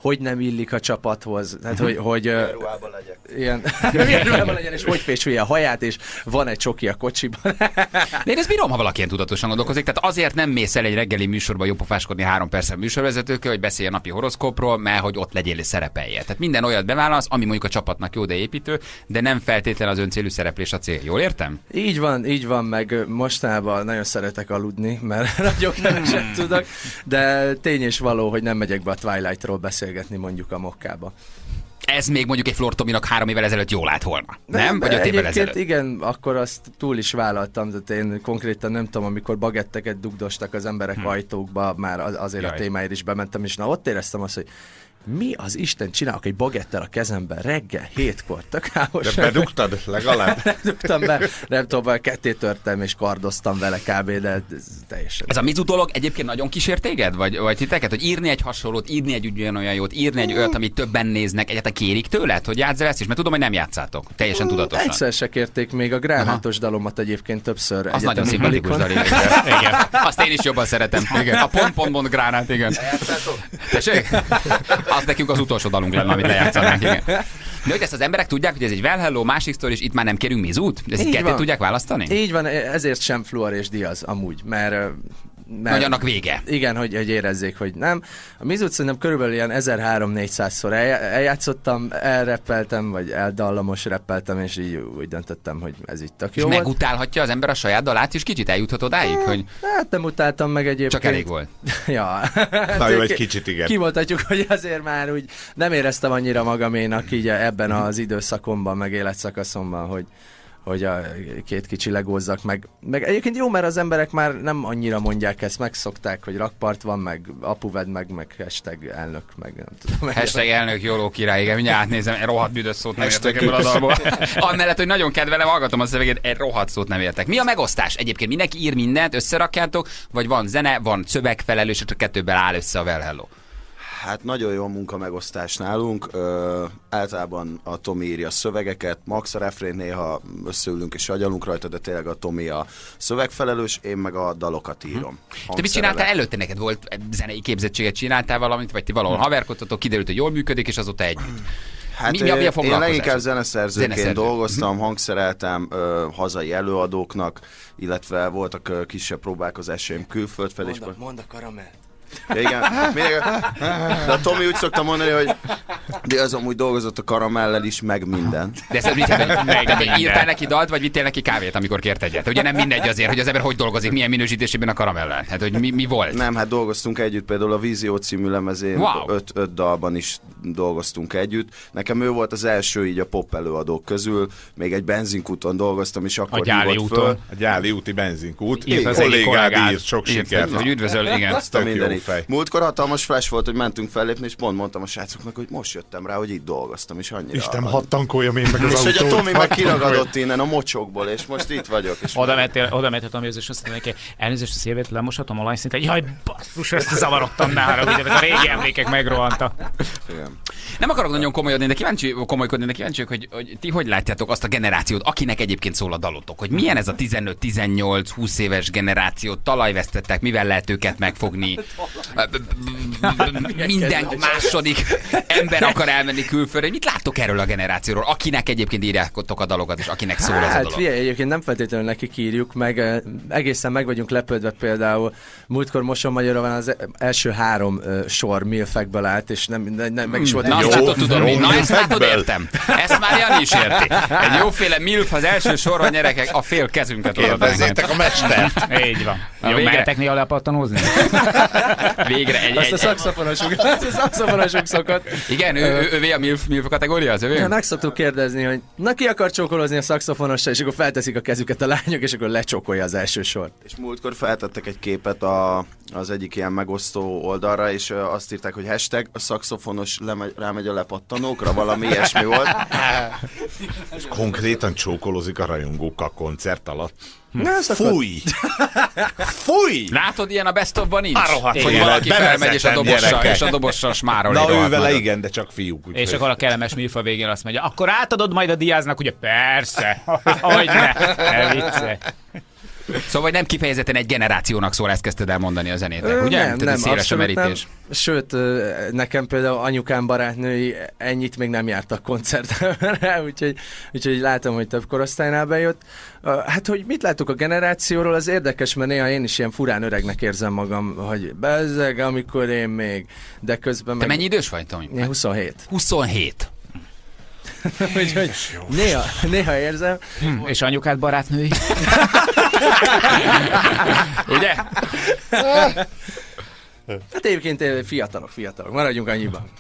hogy nem illik a csapathoz, tehát hogy, hogy ö, Ruhában legyek. ilyen, milyen ruhában legyen, és hogy fésülje a haját, és van egy csoki a kocsiban. De én ezt bírom, ha valaki ilyen tudatosan gondolkozik. Tehát azért nem mész el egy reggeli műsorba jópofáskodni három percen műsorvezetőkkel, hogy beszélj a napi horoszkópról, mert hogy ott legyél és szerepeljél. Tehát minden olyat beválasz, ami mondjuk a csapatnak jó, de építő, de nem feltétlen az öncélű szereplés a cél. Jól értem? Így van, így van, meg mostanában nagyon szeretek aludni, mert nagyon keveset tudok, de tény és való, hogy nem megyek be a Twilightról beszélgetni mondjuk a mokkába. Ez még mondjuk egy Flortominak három évvel ezelőtt jól állt volna. Nem? Vagy öt évvel ezelőtt? igen, akkor azt túl is vállaltam, tehát én konkrétan nem tudom, amikor bagetteket dugdostak az emberek hmm. ajtókba, már az- azért Jaj. a témáért is bementem, és na ott éreztem azt, hogy mi az Isten csinálok egy bagettel a kezemben reggel, hétkor, tök De bedugtad legalább? Dugtam be, nem tudom, ketté törtem és kardoztam vele kb, de ez teljesen. Ez a Mizu dolog egyébként nagyon kísért téged? Vagy, vagy titeket? Hogy írni egy hasonlót, írni egy ugyanolyan jót, írni egy olyat, amit többen néznek, egyáltalán kérik tőled, hogy játsz ezt is? Mert tudom, hogy nem játszátok. Teljesen tudatosan. Egyszer se kérték még a gránátos dalomat egyébként többször. Az nagyon szimpatikus dal, igen. igen. Azt én is jobban szeretem. Igen. A pont pont pont gránát, igen. Tessék? Az nekünk az utolsó dalunk lenne, amit lejátszanánk, igen. De hogy ezt az emberek tudják, hogy ez egy well hello, másik sztori, és itt már nem kérünk mizút? Ezt Így ketté van. tudják választani? Így van, ezért sem Fluor és Diaz amúgy, mert... mert Hogy annak vége. Igen, hogy, hogy érezzék, hogy nem. A Mizut szerintem körülbelül ilyen 1300-400-szor elj- eljátszottam, elreppeltem, vagy eldallamos reppeltem, és így úgy döntöttem, hogy ez itt tök És jó volt. megutálhatja az ember a saját dalát, és kicsit eljuthat odáig, hogy Hát nem utáltam meg egyébként. csak elég volt. Ja. Na jó, egy Ki- kicsit igen. Kimondhatjuk, hogy azért már úgy nem éreztem annyira magaménak így ebben az időszakomban, meg életszakaszomban, hogy hogy a két kicsi legózzak meg. Meg egyébként jó, mert az emberek már nem annyira mondják ezt, megszokták, hogy rakpart van, meg apuved meg, meg hashtag elnök, meg nem tudom. Hashtag elnök Jóló király, igen, mindjárt átnézem, egy rohadt büdös szót nem értek ebből a dalból. Amellett, hogy nagyon kedvelem, hallgatom a szöveget, egy rohadt szót nem értek. Mi a megosztás? Egyébként mindenki ír mindent, összerakjátok, vagy van zene, van szövegfelelős, és a kettőből áll össze a Well Hello. Hát nagyon jó a munka megosztás nálunk. Ö, általában a Tomi írja a szövegeket, Max a refrén néha összeülünk és agyalunk rajta, de tényleg a Tomi a szövegfelelős, én meg a dalokat írom. Te mit csináltál előtte? Neked volt zenei képzettséget, csináltál valamit, vagy ti valahol haverkodtatok, kiderült, hogy jól működik, és azóta együtt. Hát Mi- mi a- mi a én leginkább zeneszerzőként Zeneszerző. dolgoztam, hangszereltem ö, hazai előadóknak, illetve voltak ö, kisebb próbálkozásaim külföld felé. és Mondd, a- mondd Igen, még, de a Tomi úgy szokta mondani, hogy de az amúgy dolgozott a karamellel is, meg minden. De ezt mit Tehát, minden. írtál neki dalt, vagy vittél neki kávét, amikor kért egyet? Ugye nem mindegy azért, hogy az ember hogy dolgozik, milyen minősítésében a karamellel. Hát, hogy mi, mi volt? Nem, hát dolgoztunk együtt, például a Vízió című lemezén, Wow. öt, öt dalban is dolgoztunk együtt. Nekem ő volt az első így a pop előadók közül, még egy benzinkúton dolgoztam, és akkor A Gyáli úton. föl. A Gyáli úti benzinkút. Írt az kollégád. írt, sok Írt, sikert. hogy üdvözöl, igen. Azt a mindenit. Fej. Múltkor hatalmas flash volt, hogy mentünk fellépni, és pont mondtam a srácoknak, hogy most jöttem rá, hogy itt dolgoztam, és annyira... Isten, hadd tankoljam én meg az és hogy a. Tomi meg kiragadott innen a mocsokból, és most itt vagyok. És Oda mentél, oda mentél Tomihoz, és azt mondta neki, elnézést a szélvét lemoshatom a lajszinten. Jaj, basszus, összezavarodtam, ne haragudjatok, a régi emlékek megrohantak. Igen. Nem akarok nagyon komolyodni, de kíváncsi, komolykodni, de kíváncsi hogy, hogy ti hogy látjátok azt a generációt, akinek egyébként szól a dalotok, hogy milyen ez a 15-18-20 éves generáció, talajvesztettek, mivel lehet őket megfogni. Minden második ember akar elmenni külföldre. Mit láttok erről a generációról, akinek egyébként írjátok a dalokat, és akinek szól az a Hát dolog? figyelj, egyébként nem feltétlenül nekik írjuk, meg eh, egészen meg vagyunk lepődve például. Múltkor Moson Magyarra van az első három uh, sor milfekből állt, és nem, nem, nem meg is volt Na, egy Jó, látod, tudom jó, Na, ezt látod, értem. Ezt már Jani is érti. Egy jóféle milf az első sorban, gyerekek, a fél kezünket oda a mestert. Így van. Végre. mehetek néha lepattanózni? Végre egy, Azt egy, a szakszafonosunk, azt a szakszafonosunk szokott. Igen, ő, ő, ővé a milf, milf kategória, az övé? Ja, meg szoktuk kérdezni, hogy na ki akar csókolózni a szakszafonossal, és akkor felteszik a kezüket a lányok, és akkor lecsókolja az első sort. És múltkor feltettek egy képet a, az egyik ilyen megosztó oldalra, és azt írták, hogy hashtag a szakszofonos lemegy, rámegy a lepattanókra, valami ilyesmi volt. Konkrétan csókolózik a rajongókkal koncert alatt. Na, ezt akkor- Fúj! Fúj! Látod, ilyen a best of nincs? Rohadt hogy valaki felmegy, és a dobossal, és a dobossal smárol. Na ő vele igen, de csak fiúk. úgyhogy- És akkor a kellemes műfa végén azt mondja, akkor átadod majd a diáznak, ugye persze, hogy ne, ne vicce. Szóval nem kifejezetten egy generációnak szól, ezt kezdted el mondani a zenétek, ugye? Nem, Tehát nem, széles a nem. merítés. Sőt, nekem például anyukám barátnői ennyit még nem jártak koncertre, úgyhogy, úgyhogy látom, hogy több korosztálynál bejött. Hát, hogy mit látok a generációról, az érdekes, mert néha én is ilyen furán öregnek érzem magam, hogy bezzeg, amikor én még, de közben Te meg... mennyi idős vagy, Tomi? Én 27. 27. Úgyhogy néha, néha érzem. Hm, és anyukád barátnői? Ugye? Hát egyébként eh, fiatalok, fiatalok, maradjunk annyiban.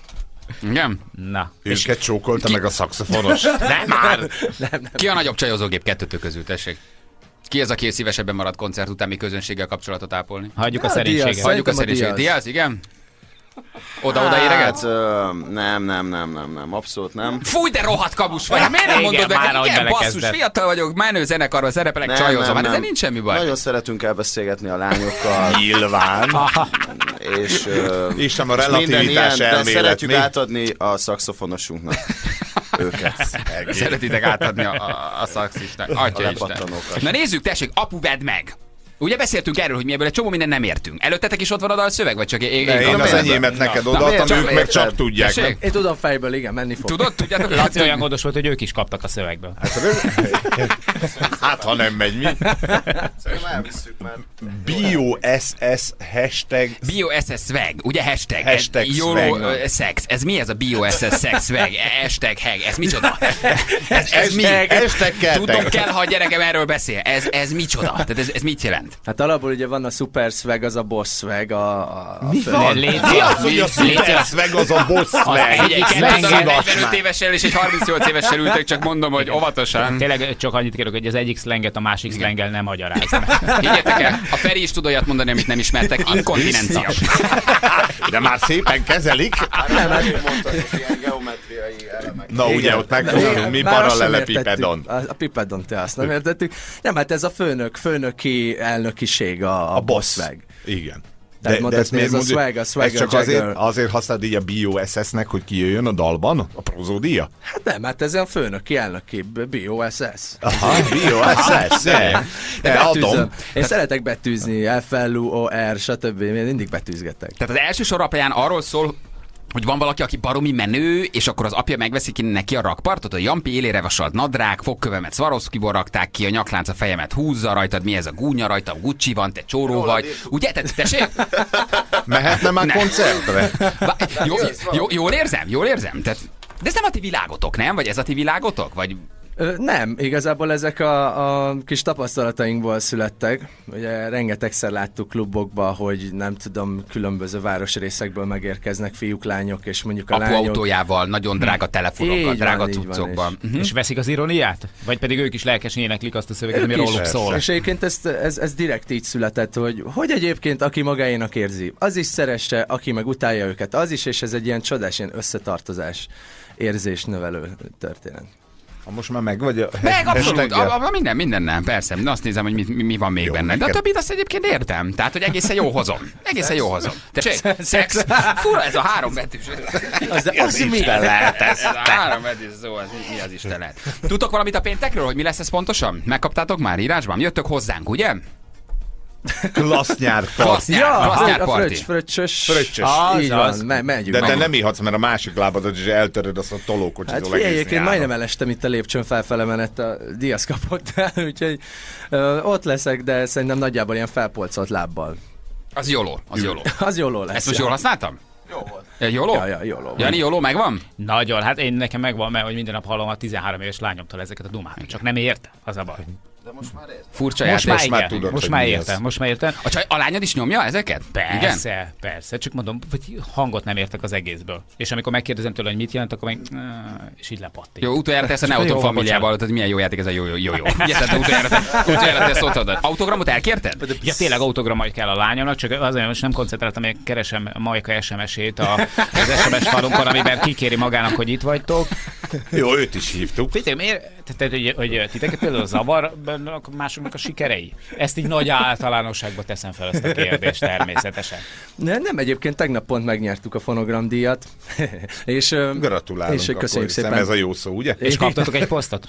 Igen? Na. Őket csókolta meg a szakszofonos. Nem már! Nem, nem. Ki a nagyobb csajozógép kettőtök közül, tessék? Ki az, aki szívesebben marad koncert után, mi közönséggel kapcsolatot ápolni? Hagyjuk a Ja, szerénységet. Hagyjuk a a szerénységet. Diaz, igen? Oda-oda éregetsz? Hát, ö, nem, nem, nem, nem, nem, abszolút nem. Fúj, de rohadt kabus vagy! Hát miért nem Igen, mondod meg, már hogy ahogy igen, basszus, fiatal vagyok, menő zenekarban szerepelek, csajozom, hát ezzel nincs semmi baj. Nagyon szeretünk elbeszélgetni a lányokkal, Nyilván. és, ö, És nem a relativitás ilyen, de elmélet, szeretjük mi? átadni a szakszofonosunknak őket. Szeretitek átadni a, a, a szaxisnak. Atya Isten. lepattanókat. Na nézzük, tessék, apu, vedd meg! Ugye beszéltünk erről, hogy mi ebből egy csomó minden nem értünk. Előttetek is ott van a dalszöveg, vagy csak én, én, én az enyémet neked odaadtam, ők meg csak tudják. Tessék? Én tudom fejből, igen, menni fog. Tudod, tudjátok, Laci olyan gondos volt, hogy ők is kaptak a szövegből. Hát, ha nem megy, mi? Bio SS hashtag Bio SS swag, ugye hashtag? Hashtag sex. Ez mi ez a Bio SS sex swag? Hashtag hag. Ez micsoda? Ez, ez mi? Hashtag Tudom, kell, ha a gyerekem erről beszél. Ez, ez micsoda? Tehát ez, ez mit jelent? Hát alapból ugye van a super swag, az a boss swag, a, a, a Mi fő- van? Légy Mi az, hogy a szuper swag az a boss swag? egyik Egy slang- 45 évessel és egy 38 évessel ültök, csak mondom, hogy óvatosan. Tényleg csak annyit kérek, hogy az egyik slanget a másik slanggel nem magyaráz. Higgyetek el, a Feri is tud olyat mondani, amit nem ismertek. Inkontinencia. De már szépen kezelik. nem, hát mondtad, hogy ilyen geometriai elemek. Na ugye, ott megfogtunk, mi paralele pipedon. A, a pipedon, te azt nem értettük. Nem, hát ez a főnök, főnöki elnökiség a, a, A boss boss. swag. Igen. Tehát mondhatni, miért ez a swag, a swag, Ez csak azért, azért használod így a Bio SS-nek, hogy kijöjjön a dalban, a prozódia? Hát nem, hát ez a főnöki elnöki BOSS. Aha, Bio SS, de, de adom. Betűzöm. Én szeretek betűzni, FLU, OR, stb. Én mindig betűzgetek. Tehát az első sor arról szól, hogy van valaki, aki baromi menő, és akkor az apja megveszi ki neki a rakpartot, a Jampi élére vasalt nadrág, fogkövemet Swarovskiból rakták ki, a nyaklánc a fejemet húzza rajtad, mi ez a gúnya rajtam, Gucci van, te csóró vagy. Ugye? Te, tessék? Mehetne már Ne. koncertre? Vá- Jó, jó, jól érzem, jól érzem. Tehát, de ez nem a ti világotok, nem? Vagy ez a ti világotok? Vagy nem, igazából ezek a, a kis tapasztalatainkból születtek. Ugye rengetegszer láttuk klubokba, hogy nem tudom, különböző városrészekből megérkeznek fiúk, lányok, és mondjuk a apu lányok... autójával, nagyon drága telefonokkal, Így van, drága így van, cuccokban. és- Mhm. És veszik az ironiát? Vagy pedig ők is lelkesen éneklik azt a szöveget, ami róluk szól? És egyébként ez, ez, ez direkt így született, hogy hogy egyébként aki magáénak érzi, az is szeresse, aki meg utálja őket, az is, és ez egy ilyen csodás, ilyen összetartozás érzés növelő történet. Ha most már meg vagy a Meg abszolút, a, a, minden, minden nem, persze. De azt nézem, hogy mi, mi, mi van még Jó, benne. De a többit azt egyébként értem. Tehát, hogy egészen jó hozom. Egészen jó hozom. Tessék, szex. Fura ez a három betűs. Az, de az mi? lehet ez? Ez a három betűs szó, az mi, mi az Isten lehet? Tudtok valamit a péntekről, hogy mi lesz ez pontosan? Megkaptátok már írásban? Jöttök hozzánk, ugye? Klassz nyár Klassz nyár, Ja, klassz nyár a fröccs, fröccsös. Fröccsös. Így Az, az. van, me- megyünk. De te nem ihatsz, mert a másik lábadat is eltöröd azt a tolókocsit. Hát figyelj, egyébként majdnem elestem itt a lépcsőn felfele menet a Diaz kapott el, úgyhogy ö, ott leszek, de szerintem nagyjából ilyen felpolcolt lábbal. Az jóló, az jóló. Az jóló lesz. Ezt most jól használtam? Jó volt. Jóló? Ja, ja, jóló. Jani, jóló megvan? Nagyon, hát én nekem megvan, mert hogy minden nap hallom a 13 éves lányomtól ezeket a dumákat. Csak nem érte, az a baj. De most már érted. Furcsa Most játék. már már igen, tudod, most már értem, most már értem. A, csaj, a lányod is nyomja ezeket? Igen? Persze, persze, csak mondom, hogy hangot nem értek az egészből. És amikor megkérdezem tőle, hogy mit jelent, akkor meg, és így lepattik. Jó, utoljára te ezt a Neoton familiával, tehát milyen jó játék ez a jó, jó, jó, jó. Ugye, tehát utoljára te, utoljára te ott Autogramot elkérted? Ja, tényleg autogrammal kell a lányomnak, csak azért most nem koncentráltam, hogy keresem a Majka SMS-ét a, az SMS falunkon, amiben kikéri magának, hogy itt vagytok. Jó, őt is hívtuk. Figyelj, miért? Tehát, hogy, hogy titeket például zavar másoknak a sikerei? Ezt így nagy általánosságba teszem fel ezt a kérdést természetesen. Ne, nem, egyébként tegnap pont megnyertük a fonogram díjat. és, Gratulálunk. És akkor, köszönjük hiszem szépen. Ez a jó szó, ugye? És kaptatok egy posztot?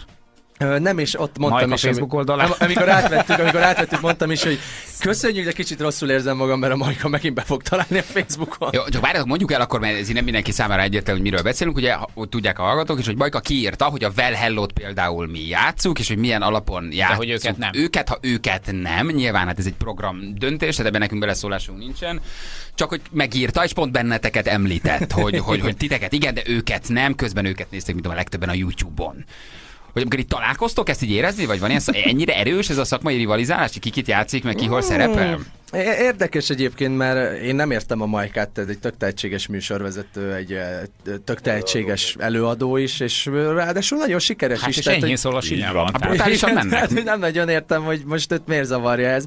Nem, és ott mondtam Majka is, Facebook oldalán? am- amikor átvettük, amikor átvettük, mondtam is, hogy köszönjük, de kicsit rosszul érzem magam, mert a Majka megint be fog találni a Facebookon. Jó, csak várjatok, mondjuk el akkor, mert ez nem mindenki számára egyértelmű, hogy miről beszélünk, ugye, hogy tudják a hallgatók, és hogy Bajka kiírta, hogy a Well Hello-t például mi játszuk, és hogy milyen alapon játszuk. hogy őket nem. Őket, ha őket nem, nyilván hát ez egy program döntés, tehát ebben nekünk beleszólásunk nincsen. Csak hogy megírta, és pont benneteket említett, hogy, hogy, hogy titeket igen, de őket nem, közben őket nézték, mint a legtöbben a YouTube-on. Hogy amikor itt találkoztok, ezt így érezni, vagy van ilyen, szak- ennyire erős ez a szakmai rivalizálás, hogy ki kit játszik, meg ki hol szerepel? É- Érdekes egyébként, mert én nem értem a Majkát, tehát egy tök tehetséges műsorvezető, egy tök tehetséges előadó is, és ráadásul nagyon sikeres Hát is. és tehát, enyhén hogy- szól a van. Hát nem nagyon értem, hogy most őt miért zavarja ez,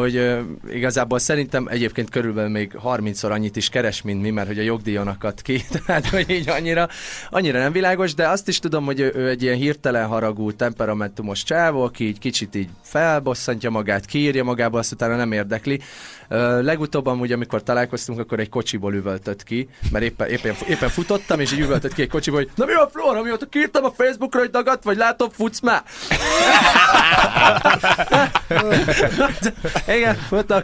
hogy uh, igazából szerintem egyébként körülbelül még 30-szor annyit is keres, mint mi, mert hogy a jogdíjon akadt ki, tehát hogy így annyira, annyira nem világos, de azt is tudom, hogy ő, ő egy ilyen hirtelen haragú, temperamentumos csávó, aki így kicsit így felbosszantja magát, kiírja magába, azt utána nem érdekli. Legutóbb amúgy, amikor találkoztunk, akkor egy kocsiból üvöltött ki, mert éppen, éppen, éppen futottam, és így üvöltött ki egy kocsiból, hogy na mi a Flora, mióta kiírtam a Facebookra, hogy dagadt, vagy látom, futsz már? Igen, futok.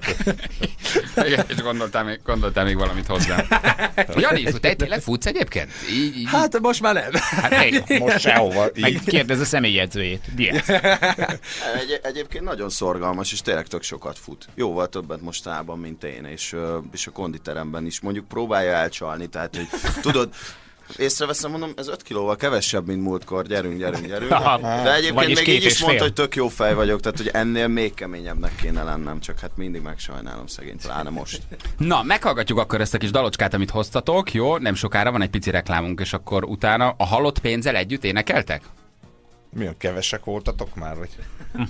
Igen, és gondoltál még, gondoltál még valamit hozzá. Jani, te tényleg futsz egyébként? Így, így, Hát most már nem. hát, hey, Most sehova. Meg Így. kérdez a személyjegyzőjét. Diaz. Egy, egyébként nagyon szorgalmas, és tényleg tök sokat fut. Jóval többet mostában, mint én, és, és a konditeremben is. Mondjuk próbálja elcsalni, tehát, hogy tudod, észreveszem, mondom, ez 5 kilóval kevesebb, mint múltkor, gyerünk, gyerünk, gyerünk. De egyébként Vagyis még így is mondta, fél. hogy tök jó fej vagyok, tehát hogy ennél még keményebbnek kéne lennem, csak hát mindig megsajnálom szegény, pláne most. Na, meghallgatjuk akkor ezt a kis dalocskát, amit hoztatok, jó? Nem sokára van egy pici reklámunk, és akkor utána a halott pénzzel együtt énekeltek? Milyen kevesek voltatok már? Vagy?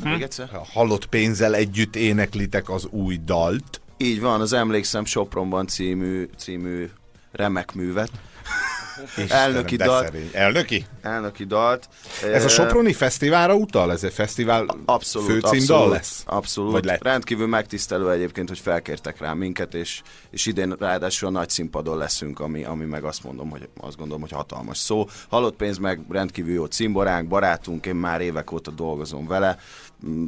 Még egyszer? A halott pénzzel együtt éneklitek az új dalt. Így van, az Emlékszem Sopronban című, című remek művet. Elnöki De dal. szerény. Elnöki? Elnöki dalt. Ez a Soproni fesztiválra utal? Ez egy fesztivál Abszolút, főcímdal abszolút, lesz? Abszolút. Vagy lett? Rendkívül megtisztelő egyébként, hogy felkértek rá minket, és, és idén ráadásul a nagy színpadon leszünk, ami, ami meg azt mondom, hogy azt gondolom, hogy hatalmas szó. Halott pénz meg rendkívül jó cimboránk, barátunk, én már évek óta dolgozom vele.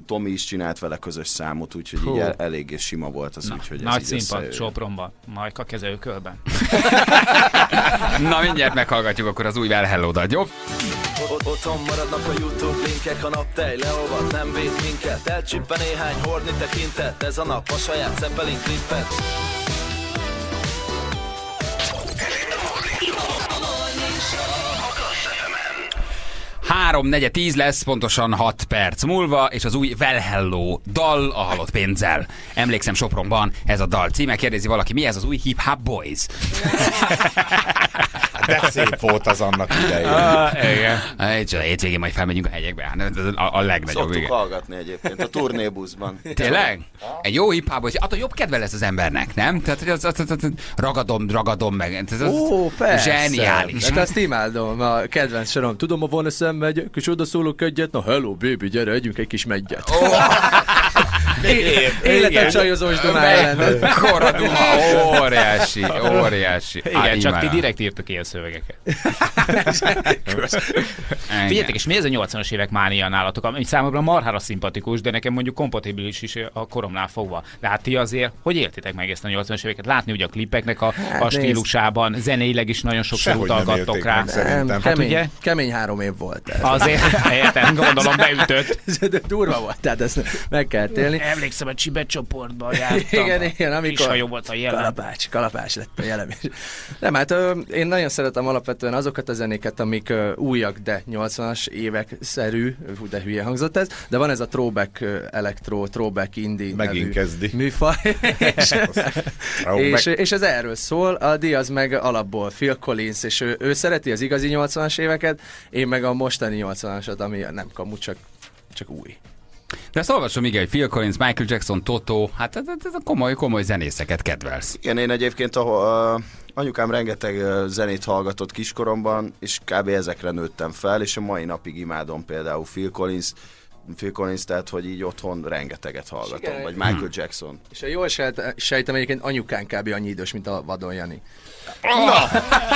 Tomi is csinált vele közös számot, úgyhogy így el, eléggé sima volt az úgy, hogy ez Nagy színpad. Sopronban, Majka kezelőkölben. Na, mindjárt meghallgatjuk akkor az új Well Hello jó? Ot- Otthon maradnak a Youtube linkek, a naptej leolvad, nem véd minket Elcsípve néhány horni tekintet, ez a nap a saját Zeppelin klippet 3 4 10 lesz, pontosan 6 perc múlva, és az új Well Hello dal a halott pénzzel. Emlékszem Sopronban, ez a dal címe. Kérdezi valaki, mi ez az új Hip Hop Boys? De szép volt az annak idején. igen. Egy hétvégén majd felmegyünk a hegyekbe. Hát, A, a legnagyobb, Szoktuk igen. hallgatni egyébként a turnébuszban. Tényleg? Egy jó hip hop, attól jobb kedve lesz az embernek, nem? Tehát, hogy az, az, az, az, ragadom, ragadom meg. Ez, az Ó, persze. Zseniális. Hát azt imádom, a kedvenc sorom. Tudom, ha van megyek, és oda szólok egyet, na hello baby, gyere, együnk egy kis meggyet. Életem csajozós dumája lenne. Mekkora duma, óriási, óriási. Igen, csak ti direkt írtok ilyen szövegeket. Figyeljetek, és mi ez a 80-as évek mánia nálatok, ami számomra marhára szimpatikus, de nekem mondjuk kompatibilis is a koromnál fogva. De hát ti azért, hogy éltétek meg ezt a 80-as éveket? Látni ugye a klipeknek a, a nézd. stílusában, zeneileg is nagyon sokszor utalgattok rá. meg Hát kemény, ugye? kemény három év volt ez. Azért, érted, gondolom beütött. De durva volt, tehát ezt meg kell élni. Emlékszem, a Csibet csoportban jártam. Igen, igen, amikor... Volt a jelen. Kalapács, kalapács lett a jelem is. Nem, hát ö, én nagyon szeretem alapvetően azokat a zenéket, amik ö, újak, de 80-as évek szerű, hú, de hülye hangzott ez, de van ez a throwback elektro, throwback indie Megint nevű kezdi. műfaj, és, és, és ez erről szól, a Diaz meg alapból Phil Collins, és ő, ő szereti az igazi 80-as éveket, én meg a mostani 80-asat, ami nem kamu, csak, csak új. De ezt olvasom, igen, hogy Phil Collins, Michael Jackson, Toto, hát ez, a komoly, komoly zenészeket kedvelsz. Igen, én egyébként a, a anyukám rengeteg zenét hallgatott kiskoromban, és kb. ezekre nőttem fel, és a mai napig imádom például Phil Collins, Phil Collins, tehát hogy így otthon rengeteget hallgatom, Igen. vagy Michael Jackson. És ha jól sejt- sejtem, egyébként anyukán kb. annyi idős, mint a Vadon Jani.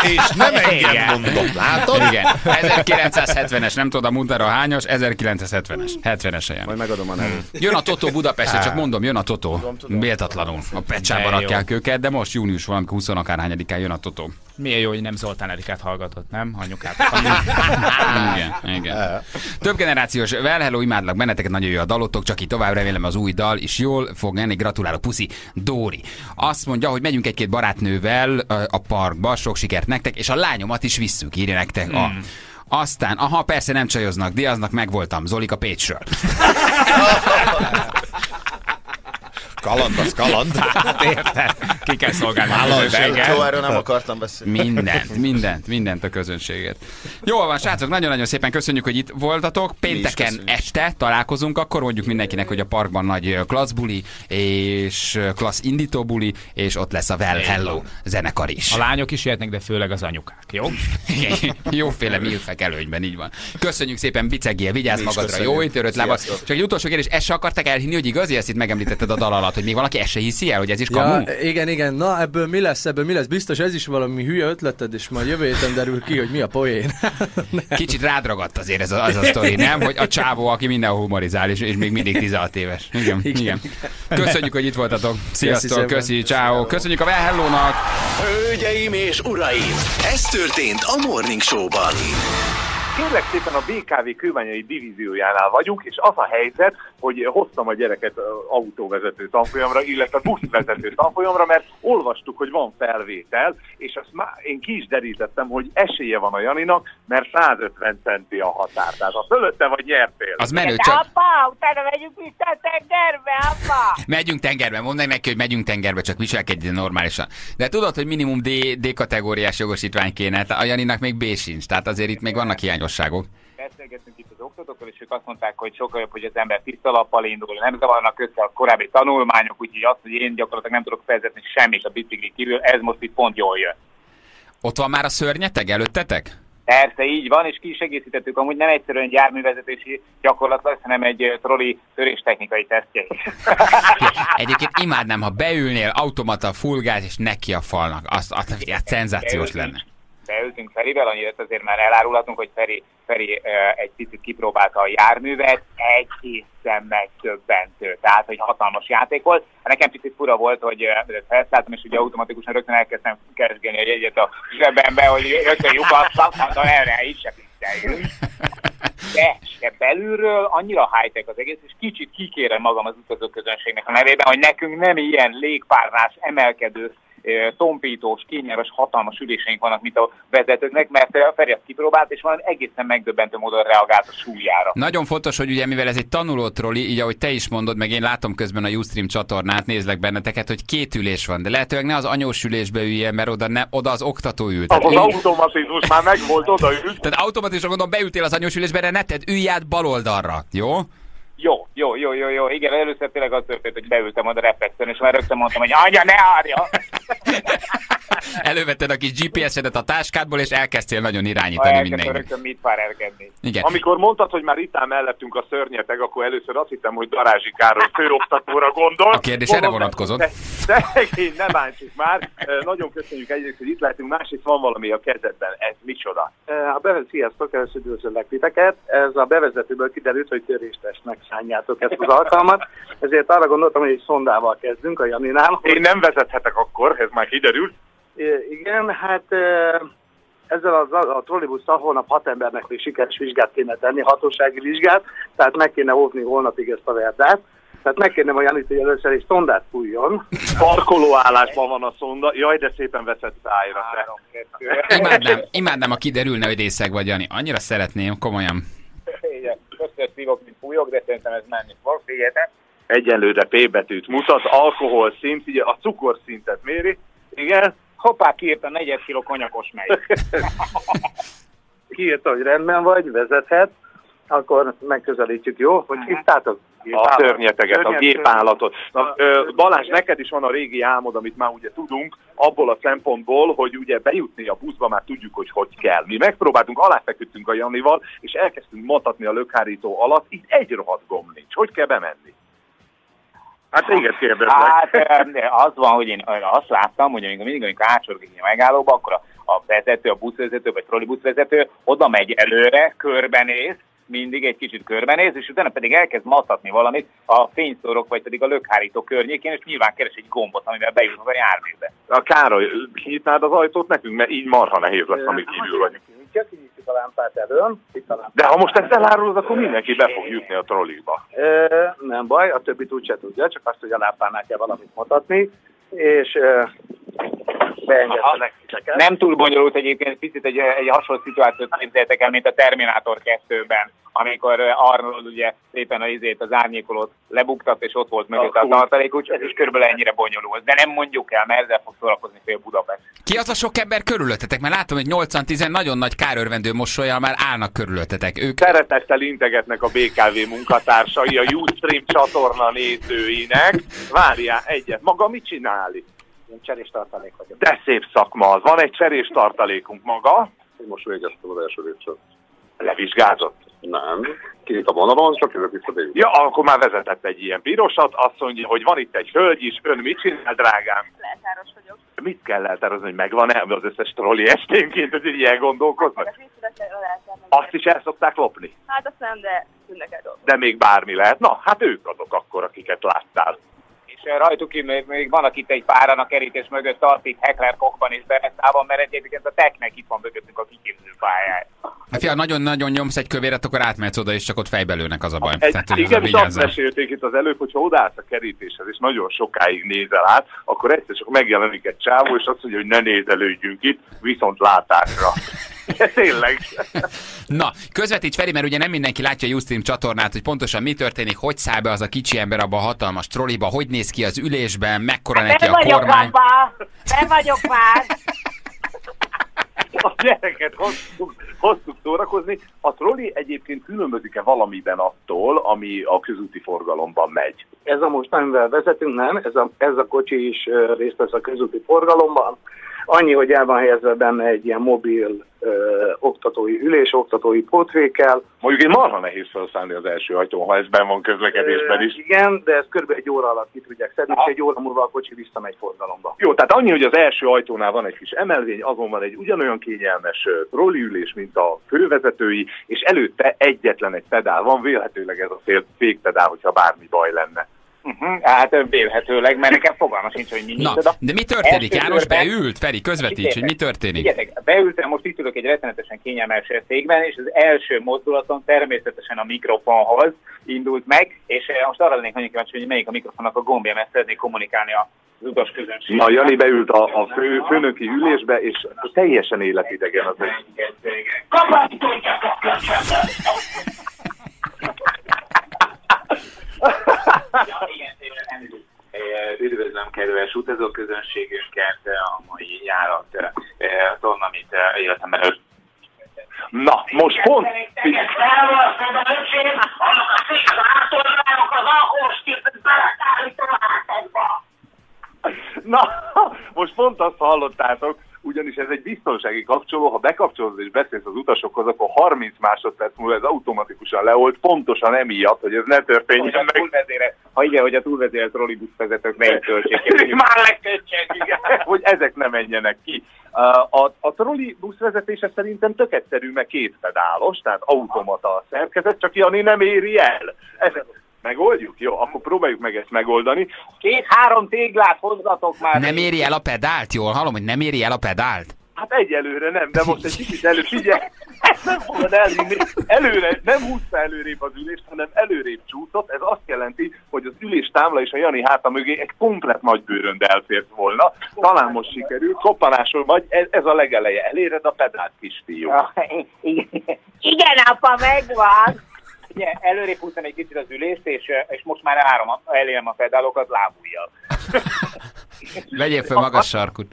És nem engem Igen. mondom, látod? Igen, 1970-es, nem tudom, a Muntara hányos, 1970-es, 70-es helyen. Majd megadom a nevét. Jön a Totó Budapestre, csak mondom, jön a Totó. Méltatlanul. A pecsába De jó. rakják őket, de most június valamikor 20 akárhányadikán jön a Totó. Milyen jó, hogy nem Zoltán Erikát hallgatott, nem? Anyukát. Igen, igen. Több generációs Well Hello, imádlak benneteket, nagyon jó a dalotok, csak így tovább remélem az új dal is jól fog menni. Gratulálok, puszi, Dóri. Azt mondja, hogy megyünk egy-két barátnővel a parkba, sok sikert nektek, és a lányomat is visszük, írja nektek. A, aztán, aha, persze nem csajoznak, diaznak megvoltam, Zolika Pécsről. kaland, az kaland. Hát érted? Ki kell szolgálni a Jó, közönséget. erről nem akartam beszélni. Mindent, mindent, mindent a közönséget. Jól van, srácok, nagyon-nagyon szépen köszönjük, hogy itt voltatok. Pénteken este találkozunk, akkor mondjuk mindenkinek, hogy a parkban nagy klasszbuli és klassz indítóbuli, és ott lesz a Well Hello zenekar is. A lányok is jöhetnek, de főleg az anyukák, jó? Jóféle milfek előnyben, így van. Köszönjük szépen, Bicegél, vigyázz magadra, köszönjük. jó ütörött lába. Sziasztok. Csak egy utolsó kérdés, ezt se akartak elhinni, hogy igazi, ezt itt megemlítetted a dal alatt, hogy még valaki ezt se hiszi el, hogy ez is kamu? Ja, igen, igen, na ebből mi lesz, ebből mi lesz? Biztos ez is valami hülye ötleted, és majd jövő héten derül ki, hogy mi a poén. Kicsit rádragadt azért ez a, az a sztori, nem? Hogy a csávó, aki mindenhol humorizál, és, és még mindig 16 éves. Igen, igen. igen. Köszönjük, hogy itt voltatok. Sziasztok, köszi, ciao. Köszönjük a Well Hello-nak. Hölgyeim és uraim, ez történt a Morning Show-ban. Kérlek szépen a BKV kőbányai divíziójánál vagyunk, és az a helyzet, hogy hoztam a gyereket autóvezető tanfolyamra, illetve buszvezető tanfolyamra, mert olvastuk, hogy van felvétel, és azt már én ki is derítettem, hogy esélye van a Janinak, mert 150 centi a határ. Tehát ha fölötte vagy nyertél. Az menő, csak Apa, utána megyünk vissza a tengerbe, apa! megyünk tengerbe, mondd meg neki, hogy megyünk tengerbe, csak viselkedj normálisan. De tudod, hogy minimum D, D kategóriás jogosítvány kéne, a Janinak még B sincs, tehát azért itt még vannak hiányosságok. Beszélgettünk itt az oktatókkal, és ők azt mondták, hogy sokkal jobb, hogy az ember tiszta lappal indul, nem zavarnak össze a korábbi tanulmányok, úgyhogy azt, hogy én gyakorlatilag nem tudok felzetni semmit a bicikli kívül, ez most itt pont jól jön. Ott van már a szörnyeteg előttetek? Persze, így van, és ki is egészítettük, amúgy nem egyszerűen egy járművezetési gyakorlat lesz, hanem egy troli töréstechnikai tesztje is. Egyébként imádnám, ha beülnél automata, full gáz és neki a falnak. Azt, azt, azt, azt szenzációs lenne. Beültünk Ferivel, annyit azért már elárulhatunk, hogy Feri, Feri egy picit kipróbálta a járművet, egészen megdöbbentő. Tehát, hogy hatalmas játék volt. Nekem picit fura volt, hogy felszálltam, és ugye automatikusan rögtön elkezdtem keresgélni a jegyet a zsebembe, hogy rögtön lyukattam, mondom, erre is se vicceljünk. De, de belülről annyira high-tech az egész, és kicsit kikérem magam az utazóközönségnek a nevében, hogy nekünk nem ilyen légpárnás, emelkedő, tompítós, kényelmes, hatalmas üléseink vannak, mint a vezetőknek, mert ö, Feri azt kipróbált, és valami egészen megdöbbentő módon reagált a súlyára. Nagyon fontos, hogy ugye mivel ez egy tanuló troli, így ahogy te is mondod, meg én látom közben a Ustream csatornát, nézlek benneteket, hogy két ülés van, de lehetőleg ne az anyós ülésbe üljen, mert oda, ne, oda az oktató ült. Az Tehát, ülj- automatizmus már megvolt, odaült. tehát automatikusan gondolom, beültél az anyós ülésbe, de ne tedd, ülj át bal oldalra, jó? Jó, jó, jó, jó, jó. Igen, először tényleg az történt, hogy beültem oda reflexen, és már rögtön mondtam, hogy anya, ne árja! Elővetted a kis GPS-edet a táskádból, és elkezdtél nagyon irányítani mindenkit. rögtön mit fár erkedni. Igen. Amikor mondtad, hogy már itt áll mellettünk a szörnyeteg, akkor először azt hittem, hogy Darázsi Károly főoktatóra gondol. A kérdés erre Mondom, vonatkozott. De, szegény, ne bántsuk már. Nagyon köszönjük egyrészt, hogy itt lehetünk, másrészt van valami a kezedben. Ez micsoda? A bevezető, sziasztok, először üdvözöllek titeket. Ez a bevezetőből kiderült, hogy töréstestnek szánjátok ezt az alkalmat, ezért arra gondoltam, hogy egy szondával kezdünk a Janinál. Én nem vezethetek akkor, ez már kiderült. Igen, hát ezzel az, a, a trollibusszal holnap hat embernek még sikeres vizsgát kéne tenni, hatósági vizsgát, tehát meg kéne óvni holnapig ezt a verdát. Tehát megkérném a Janit, hogy először egy szondát fújjon. Parkolóállásban van a szonda. Jaj, de szépen veszed szájra. Imádnám, imádnám, ha kiderülne, hogy részeg vagy, Jani. Annyira szeretném, komolyan. Igen, Köszönöm, szívok, mint fújok, de szerintem ez menni fog. Figyeljetek. Egyenlőre P betűt mutat, alkohol szint, ugye a cukorszintet méri. Igen. Hoppá, kiírta 4 kiló konyakos megy. Kiírta, hogy rendben vagy, vezethet, akkor megközelítjük, jó? Hogy hívtátok? A szörnyeteget, a gépállatot. Na, ö, Balázs, neked is van a régi álmod, amit már ugye tudunk, abból a szempontból, hogy ugye bejutni a buszba már tudjuk, hogy hogy kell. Mi megpróbáltunk, aláfeküdtünk a Janival, és elkezdtünk mutatni a lökhárító alatt, itt egy rohadt gomb nincs. Hogy kell bemenni? Hát téged kérdezlek. Hát ö, az van, hogy én azt láttam, hogy amikor mindig, amikor átsorgok egy megállóba, akkor a, a vezető, a buszvezető vagy trollibuszvezető oda megy előre, körbenéz, mindig egy kicsit körbenéz, és utána pedig elkezd matatni valamit a fényszórok, vagy pedig a lökhárító környékén, és nyilván keres egy gombot, amivel bejutunk a járműbe. A Károly, kinyitnád az ajtót nekünk, mert így marha nehéz lesz, amíg kívül vagyunk. Csak a lámpát elől. Itt a lámpát. De ha most ezt elárulod, akkor mindenki be fog jutni a trolliba. Nem baj, a többit úgyse tudja, csak azt, hogy a lámpánál kell valamit mutatni, és beengedtenek titeket. Nem túl bonyolult egyébként, picit egy, egy hasonló szituációt képzeltek el, mint a Terminátor 2-ben, amikor Arnold ugye szépen az izét, az árnyékolót lebuktat, és ott volt mögött a Akkor- tartalékúcs, ez is körülbelül ennyire bonyolult. De nem mondjuk el, mert ezzel fog szórakozni fél Budapest. Ki az a sok ember körülöttetek? Mert látom, hogy 80-10 nagyon nagy kárörvendő mosolyal már állnak körülöttetek. Ők Szeretettel integetnek a BKV munkatársai a Ustream csatorna nézőinek. Várjál egyet, maga mit csinál itt? Én cserés tartalék vagyok. De szép szakma az. Van egy cserés tartalékunk maga. Én most végeztem az első részt. Levizsgázott? Nem. Két a vonalon, csak jövök vissza. Ja, akkor már vezetett egy ilyen pirosat, azt mondja, hogy van itt egy hölgy is, ön mit csinál, drágám? Leltáros vagyok. Mit kell eltározni, hogy megvan-e az összes trolli esténként, hogy ilyen gondolkoznak? Azt is el szokták lopni, Hát azt nem, de tűnnek el dolgok. de még bármi lehet. Na, hát ők azok akkor, akiket láttál. És eh, rajtuk még, még vannak itt egy páran a kerítés mögött, tart itt Heckler Kochban és Berettában, mert egyébként a Technek itt van mögöttünk a kiképző pályája. Hát fia, nagyon-nagyon nyomsz egy kövéret, akkor átmehetsz oda, és csak ott fejbelőnek az a baj. Egy, Tehát, igen, és azt mesélték itt az előbb, hogyha odaállsz a kerítéshez, és nagyon sokáig nézel át, akkor egyszer csak megjelenik egy csávó, és azt mondja, hogy ne nézelődjünk itt, viszont látásra. Tényleg. Na, közvetíts Feri, mert ugye nem mindenki látja a Ustream csatornát, hogy pontosan mi történik, hogy száll be az a kicsi ember abba a hatalmas trolliba, hogy néz ki az ülésben, mekkora neki Be a vagyok, kormány. apa! Be vagyok már! A gyereket hoztuk, hoztuk szórakozni. A trolli egyébként különbözik-e valamiben attól, ami a közúti forgalomban megy? Ez a most, amivel vezetünk, nem, ez a, ez a kocsi is részt vesz a közúti forgalomban. Annyi, hogy el van helyezve benne egy ilyen mobil ö, oktatói ülés, oktatói pótvékkel. Mondjuk én marha nehéz felszállni az első ajtón, ha ez benn van közlekedésben is. Ö, Igen, de ez kb. egy óra alatt ki tudják szedni, és egy óra múlva a kocsi visszamegy forgalomba. Jó, tehát annyi, hogy az első ajtónál van egy kis emelvény, azon van egy ugyanolyan kényelmes trolliülés, mint a fővezetői, és előtte egyetlen egy pedál van, vélhetőleg ez a fékpedál, hogyha bármi baj lenne. Uh-huh. Hát vélhetőleg, mert nekem fogalma sincs, hogy mi Na, micsoda. de mi történik? Első János körben- beült? Feri, közvetíts, hogy mi történik? Figyeljetek, beültem, most itt ülök egy rettenetesen kényelmes székben, és az első mozdulaton természetesen a mikrofonhoz indult meg, és most arra lennék nagyon kíváncsi, hogy melyik a mikrofonnak a gombja, mert szeretnék kommunikálni az utas közönség. Na, Jani beült a, a fő, főnöki ülésbe, és teljesen életidegen az egy. a köcsömet! Üdvözlöm kedves utazóközönségünket a mai járaton, amit eh, életemben előtt Na, most pont... Na, most pont azt hallottátok, ugyanis ez egy biztonsági kapcsoló, ha bekapcsolod és beszélsz az utasokhoz, akkor 30 másodperc múlva ez automatikusan leolt, pontosan emiatt, hogy ez ne hogy történjen a meg. túlvezére, ha igen, hogy a túlvezérelt trollibusz vezetők melyik töltsék. Már igen, hogy ezek ne menjenek ki. A, a, a trolli buszvezetése szerintem tök egyszerű, meg két pedálos, tehát automata a szerkezet, csak Jani nem éri el. Ezt megoldjuk? Jó, akkor próbáljuk meg ezt megoldani. Két-három téglát hozzatok már. Nem éri el a pedált? Jól hallom, hogy nem éri el a pedált? Hát egyelőre nem, de most egy kicsit elő, figyelj, nem fogod elvinni. Előre, nem húzta előrébb az ülést, hanem előrébb csúszott. Ez azt jelenti, hogy az ülés támla és a Jani háta mögé egy komplet nagybőrönd elfért volna. Talán most sikerül, koppanásról vagy, ez, ez a legeleje. Eléred a pedált, kisfiú. Igen, apa, megvan! Ugye, előrébb húztam egy kicsit az ülést, és, és most már a- elérem a pedálokat lábújjal. Vegyél föl magas sarkut.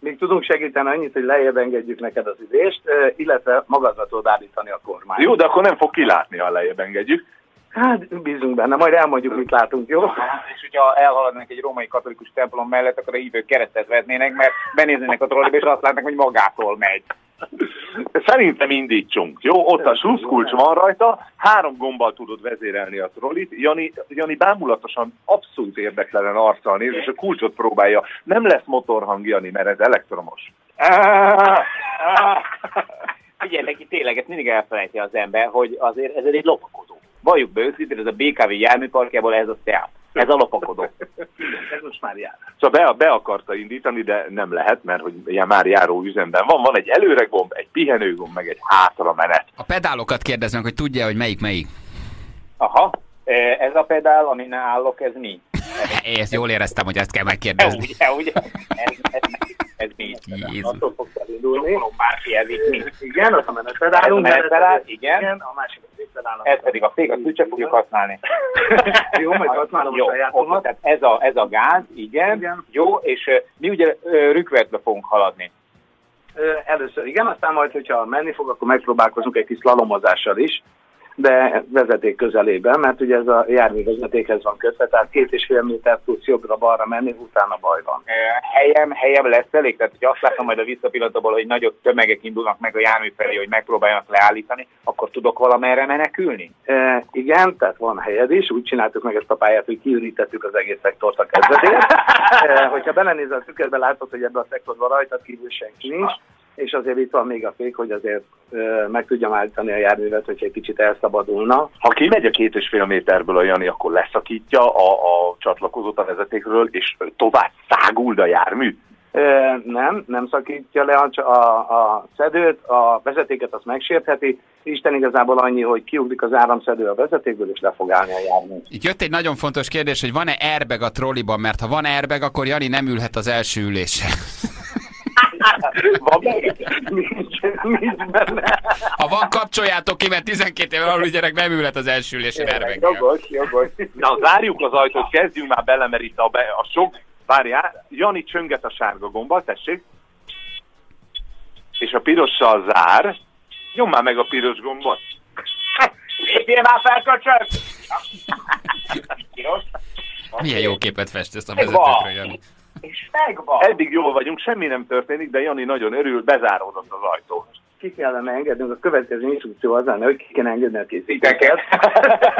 Még tudunk segíteni annyit, hogy lejjebb engedjük neked az ülést, ö, illetve magadra tudod állítani a kormányt. Jó, de akkor nem fog kilátni, ha lejjebb engedjük. Hát bízunk benne, majd elmondjuk, mit látunk, jó? És hogyha elhaladnak egy római katolikus templom mellett, akkor a hívők keresztet vetnének, mert benéznének a trolliba, és azt látnak, hogy magától megy. Szerintem indítsunk, jó? Ott a sluszkulcs van rajta, három gombbal tudod vezérelni a trollit. Jani, Jani bámulatosan abszolút érdeklelen arccal néz, és a kulcsot próbálja. Nem lesz motorhang, Jani, mert ez elektromos. Figyelj, tényleg ezt mindig elfelejti az ember, hogy azért ez egy lopakodó. Valljuk be őszintén, ez a BKV járműparkjából ez a teát. Ez a lopakodó. Ez most már jár. Szóval be, be akarta indítani, de nem lehet, mert hogy ilyen már járó üzemben van. Van egy előre gomb, egy pihenő gomb, meg egy hátra menet. A pedálokat kérdeznek, hogy tudja, hogy melyik melyik. Aha, Eh, ez a pedál, amin állok, ez mi? Ezt jól éreztem, hogy ezt kell De megkérdezni. ugye, ugye? Ez, ez, ez mi? Jézus. Attól fog elindulni. Bárki elvinni. Igen, azt a menetpedálunk. Ez a menetpedál, igen. igen. A másik. Ez pedig a fék, azt úgyse fogjuk használni. Jó, majd használom Jó, a sajátomat. tehát ez a, ez a gáz, igen, Igen. jó, és mi ugye ö, rükvercbe fogunk haladni. Először igen, aztán majd, hogyha menni fog, akkor megpróbálkozunk egy kis slalomozással is, de vezeték közelében, mert ugye ez a jármű vezetékhez van kötve, tehát két és fél méter tudsz jobbra-balra menni, utána baj van. Helyem, helyem lesz elég, tehát hogy azt látom majd a visszapillantóból, hogy nagyobb tömegek indulnak meg a jármű felé, hogy megpróbáljanak leállítani, akkor tudok valamerre menekülni? E, igen, tehát van helyed is, úgy csináltuk meg ezt a pályát, hogy kiürítettük az egész szektort a kezdetén. e, hogyha belenézel a tükörbe, látod, hogy ebben a szektorban rajtad kívül senki nincs, és azért itt van még a fék, hogy azért meg tudjam állítani a járművet, hogyha egy kicsit elszabadulna. Ha kimegy a két és fél méterből a Jani, akkor leszakítja a, a csatlakozót a vezetékről, és tovább száguld a jármű. Nem, nem szakítja le a, a, a szedőt, a vezetéket azt megsértheti. Isten igazából annyi, hogy kiugrik az áramszedő a vezetékből, és le fog állni a jármű. Itt jött egy nagyon fontos kérdés, hogy van-e airbag a trolliban, mert ha van airbag, akkor Jani nem ülhet az első ülésre. Van nincs, nincs benne. Ha van, kapcsoljátok ki, mert 12 éve alul gyerek nem ülhet az első ülésre airbag. Jogos, jogos. Na, zárjuk az ajtót, kezdjünk már bele, mert itt a, be, a sok... Várjál, Jani csönget a sárga gombbal, tessék. És a pirossal zár. Nyom már meg a piros gombot. Lépjél már fel, köcsög! Piros. Milyen jó képet festesz a Megvan. vezetőkről, Jani. És megvan. Eddig jól vagyunk, semmi nem történik, de Jani nagyon örül, bezáródott az ajtó. Ki kellene engednünk, a következő instrukció az lenne, hogy ki kéne engedni a készíteket.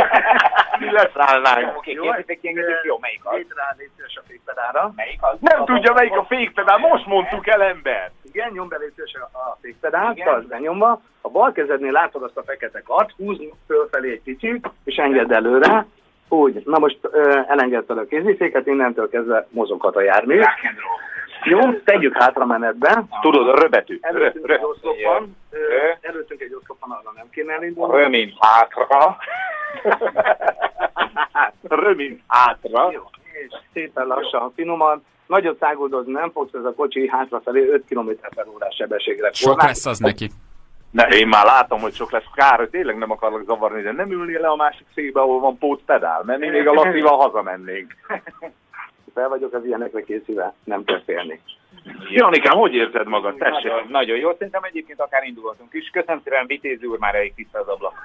Mi leszállnánk. Oké, készítek engedjük, jó, melyik az? Két rá, a fékpedálra. Melyik az? Nem tudja melyik a fékpedál, most mondtuk el ember. Igen, nyom be légy szíves a a fékpedált, tartsd benyomva. A bal kezednél látod azt a fekete kart, húzd fölfelé egy kicsit, és engedd előre. Úgy, na most ö, elengedted a kéziféket, innentől kezdve mozoghat a jármű. Jó, tegyük hátra menetbe. Tudod, a röbetű. Rö, Előttünk egy oszlop van, ö, Ö. előttünk egy oszlop van, arra nem kéne elindulni. Römint hátra. Römint hátra. Jó, és szépen lassan, finoman. Nagyot száguldozni nem fogsz, ez a kocsi hátrafelé 5 km per órás sebességre. Sok lesz az neki. Ne, én már látom, hogy sok lesz kár, hogy tényleg nem akarlak zavarni, de nem ülnél le a másik székbe, ahol van pótpedál. Menni még a Lacival hazamennénk. Fel vagyok az ilyenekre készülve, nem kell félni. Janikám, hogy érzed magad? Tessék. Nagyon, nagyon jó, szerintem egyébként akár indulhatunk is. Köszönöm szépen, Vitézi úr már elég tiszta az ablak.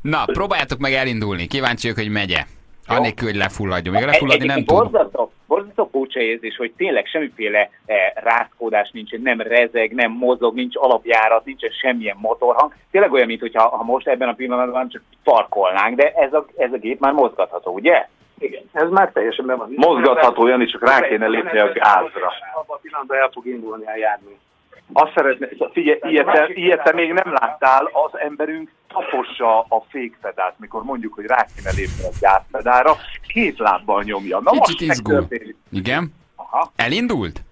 Na, próbáljátok meg elindulni. Kíváncsi vagyok, hogy megye. Annélkül, hogy lefulladjon. Még lefulladni nem Egyébként tud. Borzasztó, furcsa érzés, hogy tényleg semmiféle eh, rázkódás nincsen, nem rezeg, nem mozog, nincs alapjárat, nincsen semmilyen motorhang. Tényleg olyan, mintha ha most ebben a pillanatban csak parkolnánk, de ez a, ez a gép már mozgatható, ugye? Igen, ez már teljesen be van. Mozgatható, Jani, csak rá kéne lépni a gázra. Abban a pillanatban el fog indulni a jármű. Azt szeretné, figyelj, ilyet, te- ilyet te még nem láttál, az emberünk tapossa a fékpedált, mikor mondjuk, hogy rá kéne lépni a gázpedálra, két lábbal nyomja. Na Kicsit most izgul. Igen? Aha. Elindult?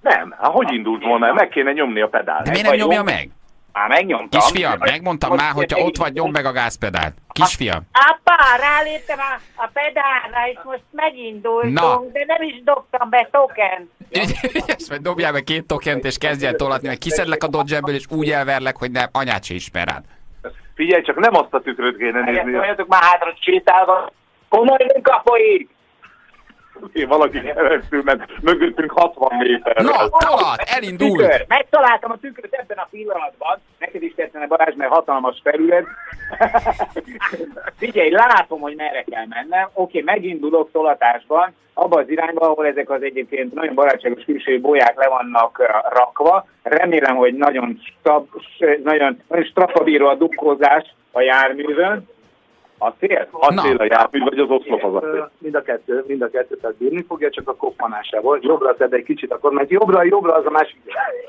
Nem, hát hogy indult volna? Meg kéne nyomni a pedált. De miért nem nyomja meg? Már megnyomtam. Kisfiam, megmondtam már, hogyha ott vagy, nyomd meg a gázpedált. Kisfiam. Apa, ráléptem a, a pedálra, és most megindultunk, Na. de nem is dobtam be tokent. Ügyes vagy, dobjál meg két tokent, és kezdj el tolatni, meg kiszedlek a dodge és úgy elverlek, hogy nem, anyát se ismer rád. Figyelj, csak nem azt a tükröt kéne nézni. Mondjatok már hátra sétálva. Komoly munka folyik! Én valaki keresztül, mert mögöttünk 60 méter. Na, tolat, elindult! Tükör! Megtaláltam a tükröt ebben a pillanatban. Neked is tetszene Balázs, mert hatalmas felület. Figyelj, látom, hogy merre kell mennem. Oké, megindulok tolatásban, abba az irányba, ahol ezek az egyébként nagyon barátságos külső bolyák le vannak uh, rakva. Remélem, hogy nagyon, stab, nagyon, nagyon strapabíró a dukkozás a járművön. A cél? A Na. cél a jármű, vagy az oszlop az a cél. Mind a kettő, mind a kettő, tehát bírni fogja, csak a koppanásával. Jobbra tedd egy kicsit, akkor megy jobbra, jobbra az a másik.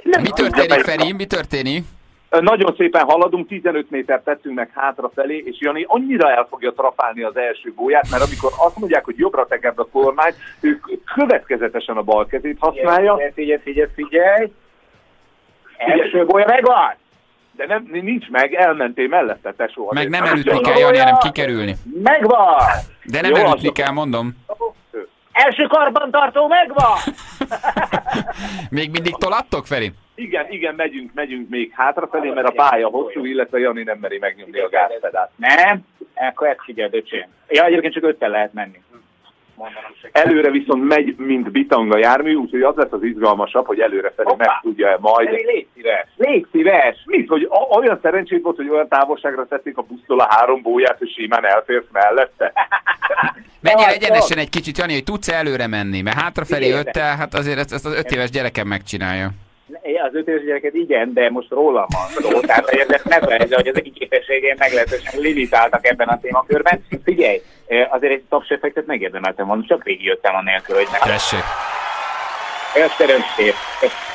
Mi történik, Feri? Mi történik? Nagyon szépen haladunk, 15 méter tettünk meg hátrafelé, és Jani annyira el fogja trapálni az első gólyát, mert amikor azt mondják, hogy jobbra tekerd a kormány, ő következetesen a bal kezét használja, Figyelj, figyelj, figyelj, figyelj. Első bolya megvan! De nem, nincs meg, elmentél mellette, tesó. Meg nem elütni kell, Jani, hanem kikerülni. Megvan! De nem Jó, elütni kell, mondom. Első karbantartó megvan! Még mindig tolattok, Feri? Igen, igen, megyünk, megyünk még hátrafelé, mert a pálya hosszú, illetve Jani nem meri megnyomni a gázpedált. Nem? Akkor ezt figyeld, öcsém. Ja, egyébként csak öttel lehet menni. Előre viszont megy, mint bitanga jármű, úgyhogy az lesz az izgalmasabb, hogy előre felé meg tudja majd. Légy szíves! Légy szíves! Mit, hogy olyan szerencsét volt, hogy olyan távolságra tették a busztól a három bóját, hogy simán elférsz mellette? Menjél egyenesen egy kicsit, Jani, hogy tudsz előre menni, mert hátrafelé öttel, hát azért ezt, ezt az öt éves gyerekem megcsinálja. Ja, Az öt éves gyereket igen, de most rólam van szó. Tehát ezért ne felejtsd, el, hogy az egyik képességeim meglehetősen limitáltak ebben a témakörben. Figyelj, azért egy tapseffektet megérdemeltem volna, csak végigjöttem a nélkül, hogy meg. Tessék. Köszönöm szép.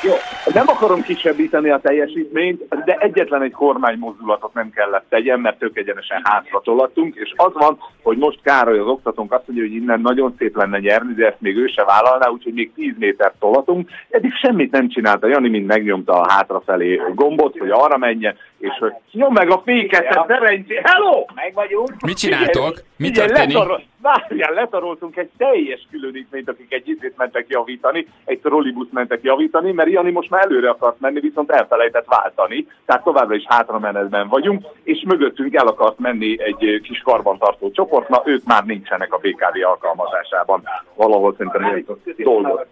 Jó, nem akarom kisebbíteni a teljesítményt, de egyetlen egy kormánymozdulatot nem kellett tegyen, mert tök egyenesen hátra tolattunk, és az van, hogy most Károly az oktatónk azt mondja, hogy innen nagyon szép lenne nyerni, de ezt még ő se vállalná, úgyhogy még 10 méter tolatunk. Eddig semmit nem csinálta, Jani mind megnyomta a hátrafelé gombot, hogy arra menjen, és hogy nyom meg a féket, Ja. ja. Ferenci, hello! Meg vagyunk. Mit csináltok? Mi történik? Várjál, letaroltunk egy teljes különítményt, akik egy izét mentek javítani, egy trollibusz mentek javítani, mert Jani most már előre akart menni, viszont elfelejtett váltani, tehát továbbra is hátramenetben vagyunk, és mögöttünk el akart menni egy kis karbantartó csoport, na ők már nincsenek a BKV alkalmazásában. Valahol szerintem ők dolgoznak.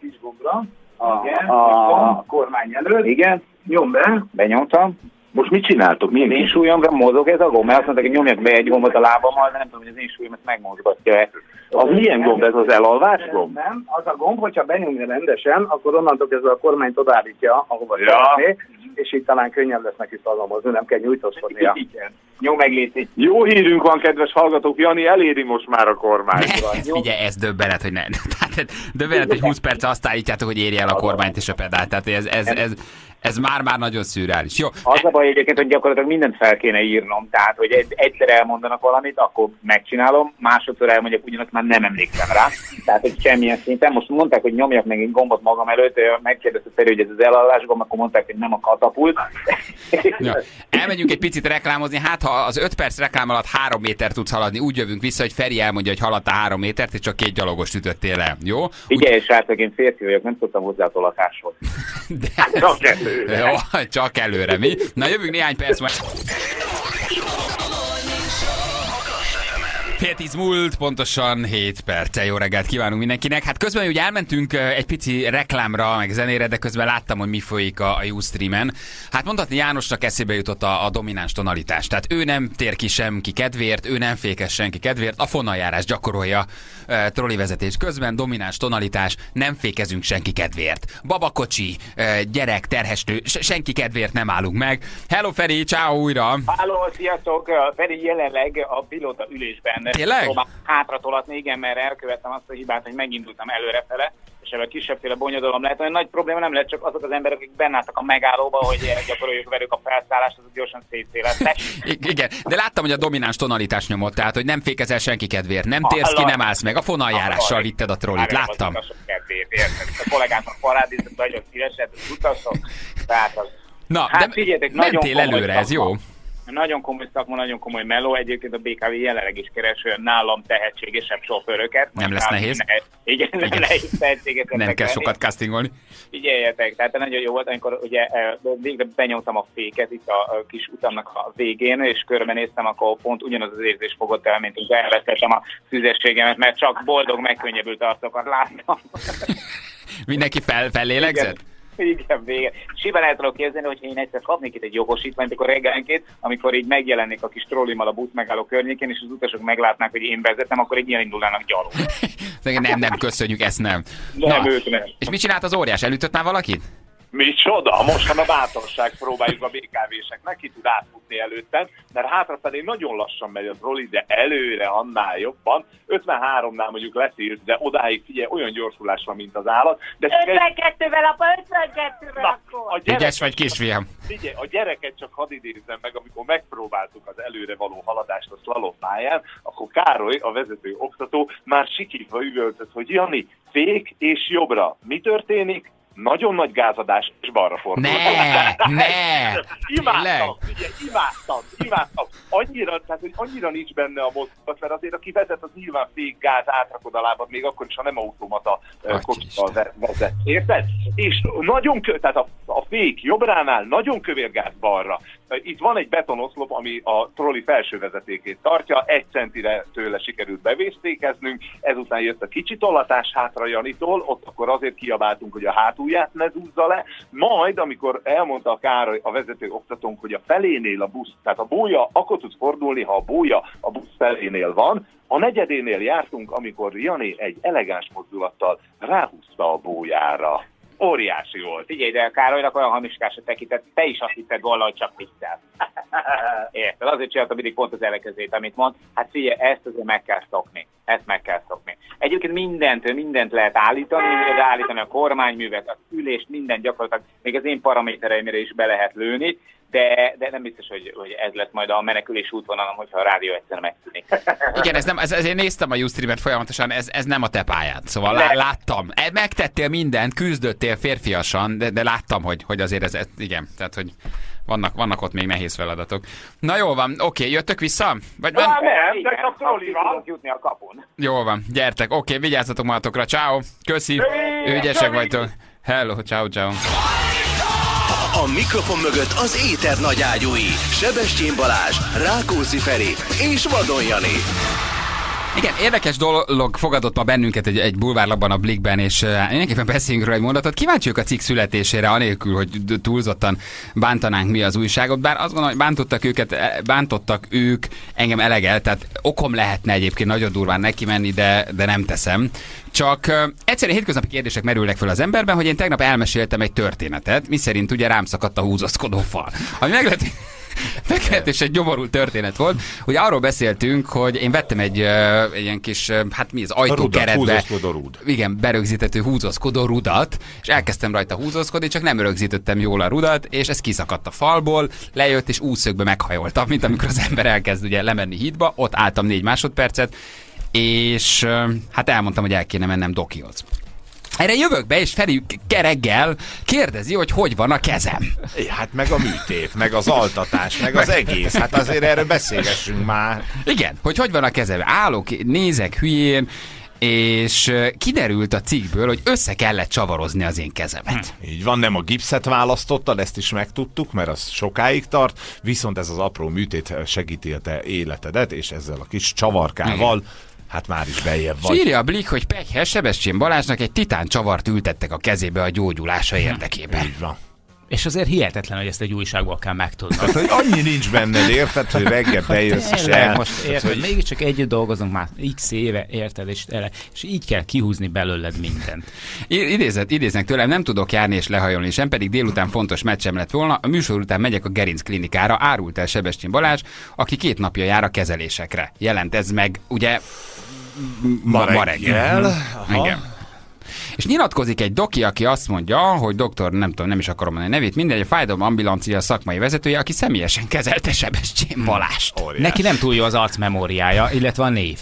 Igen, a kormány előtt. Igen. Nyom be. Benyomtam. Most mit csináltok? Milyen én súlyomra mozog ez a gomb, mert azt mondták, hogy nyomjak be egy gombot a lábammal, de nem tudom, hogy az én súlyomat megmozgatja-e. Az milyen gomb ez az elalvás gomb? Nem, az a gomb, hogyha benyomja rendesen, akkor onnantól kezdve a kormányt odaállítja, ahova Ja. szeretné, és így talán könnyebb lesz neki szalamozni, nem kell nyújtózkodnia. Igen. Nyom meg légy egy Jó hírünk van, kedves hallgatók, Jani eléri most már a kormányt. Figyelj, ez döbbenet, hogy ne. Tehát döbbenet, hogy 20 perc azt állítjátok, hogy érje el a kormányt és a pedált. Tehát ez, ez, ez, ez már-már nagyon szürreális. Jó, Az a baj egyébként, hogy gyakorlatilag mindent fel kéne írnom, tehát hogy egy, egyszer elmondanak valamit, akkor megcsinálom, másodszor elmondjak ugyanazt, már nem emlékszem rá. Tehát, hogy semmilyen szinten. Most mondták, hogy nyomjak meg egy gombot magam előtt, megkérdezte Feri, hogy ez az elalvás gomb, akkor mondták, hogy nem a katapult. Ja. Elmegyünk egy picit reklámozni, hát ha az 5 perc reklám alatt 3 méter tudsz haladni, úgy jövünk vissza, hogy Feri elmondja, hogy haladtál 3 métert, és csak két gyalogos ütöttél el. Jó? Figyelj, srácok, én férfi vagyok, nem tudtam hozzá a. Csak előre. Jó, csak előre, mi? Na jövünk néhány perc majd. Fél tíz múlt, pontosan 7 perce. Jó reggelt kívánunk mindenkinek. Hát közben ugye elmentünk egy pici reklámra, meg zenére, de közben láttam, hogy mi folyik a, a Ustreamen. Hát mondhatni Jánosnak eszébe jutott a, a domináns tonalitás. Tehát ő nem tér ki senki kedvéért, ő nem fékez senki kedvéért, a fonaljárás gyakorolja uh, trolli vezetés közben, domináns tonalitás, nem fékezünk senki kedvéért. Babakocsi, ö, gyerek, terhestő, senki kedvéért nem állunk meg. Hello Feri, ciao újra! Háló, sziasztok! Feri jelenleg a pilóta ülésben Tényleg? próbál hátra tolatni, igen, mert elkövettem azt a hibát, hogy megindultam előrefele, és ebben kisebbféle bonyodalom lehet. Olyan nagy probléma nem lehet, csak azok az emberek, akik benne álltak a megállóba, hogy gyakoroljuk velük a felszállást, azok gyorsan szétszéleztek. I- igen, de láttam, hogy a domináns tonalitás nyomott, tehát hogy nem fékezel senki kedvéért, nem térsz ki, nem állsz meg, a fonaljárással vitted a trollit, láttam. A kollégáknak parádézett nagyon szívesen, az utasok. Tehát az, Na, hát de figyeljetek, nagyon mentél előre, ez jó? Nagyon komoly szakma, nagyon komoly meló. Egyébként a BKV jelenleg is keres nálam tehetségesebb sofőröket. Nem lesz nehéz. Ne, igen, nem Igen. nehéz tehetségesebb. Nem kell sokat castingolni. Figyeljetek, tehát nagyon jó volt, amikor ugye eh, végre benyomtam a féket itt a, kis utamnak a végén, és körbenéztem, akkor pont ugyanaz az érzés fogott el, mint hogy elvesztettem a szüzességemet, mert csak boldog, megkönnyebbült arcokat láttam. Mindenki fel, fellélegzett? Igen, vége. Simán el tudok képzelni, hogy én egyszer kapnék itt egy jogosítványt, akkor reggelenként, amikor így megjelennék a kis trollimal a busz megálló környékén, és az utasok meglátnák, hogy én vezetem, akkor így elindulnának gyalog. Nem, nem, köszönjük, ezt nem. Nem, ők nem. És mit csinált az óriás? Elütött már valakit? Micsoda? Mostan a bátorság próbáljuk a BKV-seknek, ki tud átfutni előttem, mert hátrafelé nagyon lassan megy a trolli, de előre annál jobban. 53-nál mondjuk leszírt, de odáig figyelj, olyan gyorsulás van, mint az állat. De csak egy- 52-vel, apa, 52-vel akkor. gyerek, Ügyes vagy, kisfiam. figyelj, a gyereket csak hadd idézzem meg, amikor megpróbáltuk az előre való haladást a slalom pályán, akkor Károly, a vezető oktató már sikítva üvöltött, hogy Jani, fék és jobbra. Mi történik? Nagyon nagy gázadás, és balra fordul. Ne, ne! Imádtam, ugye, imádtam, imádtam. Annyira, tehát, hogy annyira nincs benne a mozgat, mert azért aki vezet, az nyilván fék gáz átrakod a lábad, még akkor is, ha nem automata kocsival ve- vezet. Érted? És nagyon kö, tehát a, a fék jobbránál nagyon kövér gáz balra. Itt van egy betonoszlop, ami a trolli felső vezetékét tartja, egy centire tőle sikerült bevésztékeznünk, ezután jött a kicsi tollatás hátra Janitól, ott akkor azért kiabáltunk, hogy a hátulját ne zúzza le, majd amikor elmondta a Károly, a vezető oktatónk, hogy a felénél a busz, tehát a bója akkor tud fordulni, ha a bója a busz felénél van, a negyedénél jártunk, amikor Jani egy elegáns mozdulattal ráhúzta a bójára. Óriási volt. Figyelj, de Károlynak olyan hamiskásra tekintett, te is azt hitted volna, hogy csak viccelsz. Érted? Azért csináltam mindig pont az ellenkezőjét, amit mond. Hát figyelj, ezt azért meg kell szokni. Ezt meg kell szokni. Egyébként mindent, mindent lehet állítani, lehet állítani a kormányművet, az ülést, minden gyakorlatilag, még az én paramétereimre is be lehet lőni, de, de nem biztos, hogy, hogy ez lesz majd a menekülés útvonalom, hogyha a rádió egyszer megszűnik. Igen, ez nem, ez, ezért néztem a Ustreamet folyamatosan, ez, ez nem a te pályád. Szóval Nem. láttam. E, Megtettél mindent, küzdöttél férfiasan, de, de láttam, hogy, hogy azért ez, ez, igen, tehát hogy vannak, vannak ott még nehéz feladatok. Na jó van, oké, jöttök vissza? Vagy, Na, van? nem, de csak trollival. jutni a kapun. Jó van, gyertek, oké, vigyázzatok magatokra, ciao, köszi, ügyesek vagytok. Hello, ciao, ciao. A mikrofon mögött az éter nagyágyúi. Sebestyén Balázs, Rákóczi Feri és Vadon Jani. Igen, érdekes dolog fogadott ma bennünket egy, egy bulvárlapban a Blikben, és uh, mindenképpen beszéljünk róla egy mondatot. Kíváncsi vagyok a cikk születésére, anélkül, hogy túlzottan bántanánk mi az újságot, bár azt gondolom, hogy bántottak őket, eh, bántottak ők engem elegel, tehát okom lehetne egyébként nagyon durván neki menni, de, de nem teszem. Csak uh, egyszerűen hétköznapi kérdések merülnek fel az emberben, hogy én tegnap elmeséltem egy történetet, miszerint ugye rám szakadt a húzaszkodó fal. Ami meglepő, meglehetős egy gyomorult történet volt. Ugye arról beszéltünk, hogy én vettem egy, egy ilyen kis, hát mi az ajtókeretbe. rúd. Igen, berögzítető húzózkodó rudat, és elkezdtem rajta húzózkodni, csak nem rögzítettem jól a rudat, és ez kiszakadt a falból, lejött, és úszögbe meghajoltam, mint amikor az ember elkezd ugye lemenni hídba, ott álltam négy másodpercet, és hát elmondtam, hogy el kéne mennem dokihoz. Erre jövök be, és Feri reggel kérdezi, hogy hogy van a kezem. É, Hát meg a műtét, meg az altatás, meg az egész. Hát azért erről beszélgessünk már. Igen, hogy hogy van a kezem. Állok, nézek hülyén, és kiderült a cikkből, hogy össze kellett csavarozni az én kezemet. Így van, nem a gipszet választottad, ezt is megtudtuk, mert az sokáig tart, viszont ez az apró műtét segíti a te életedet, és ezzel a kis csavarkával, hát már is beljebb vagy. Sírja a Blik, hogy Pekhe Sebestyén Balázsnak egy titán csavart ültettek a kezébe a gyógyulása érdekében. Így van. És azért hihetetlen, hogy ezt egy újságból kell megtudni. Tehát, hogy annyi nincs benned, érted, hogy reggel bejössz és el. most érted, hogy mégiscsak együtt dolgozunk már x éve, érted, és, ele, és így kell kihúzni belőled mindent. I- Idézet, idéznek tőlem, nem tudok járni és lehajolni, sem pedig délután fontos meccsem lett volna. A műsor után megyek a Gerinc klinikára, árult el Sebestyén Balázs, aki két napja jár a kezelésekre. Jelent ez meg, ugye, ma, ma reggel. reggel, Mhm. Igen. És nyilatkozik egy doki, aki azt mondja, hogy doktor, nem tudom, nem is akarom mondani a nevét, mindegy, a fájdalom ambulancia szakmai vezetője, aki személyesen kezelte Sebestyén Balást. Neki nem túl jó az arcmemóriája, illetve a név.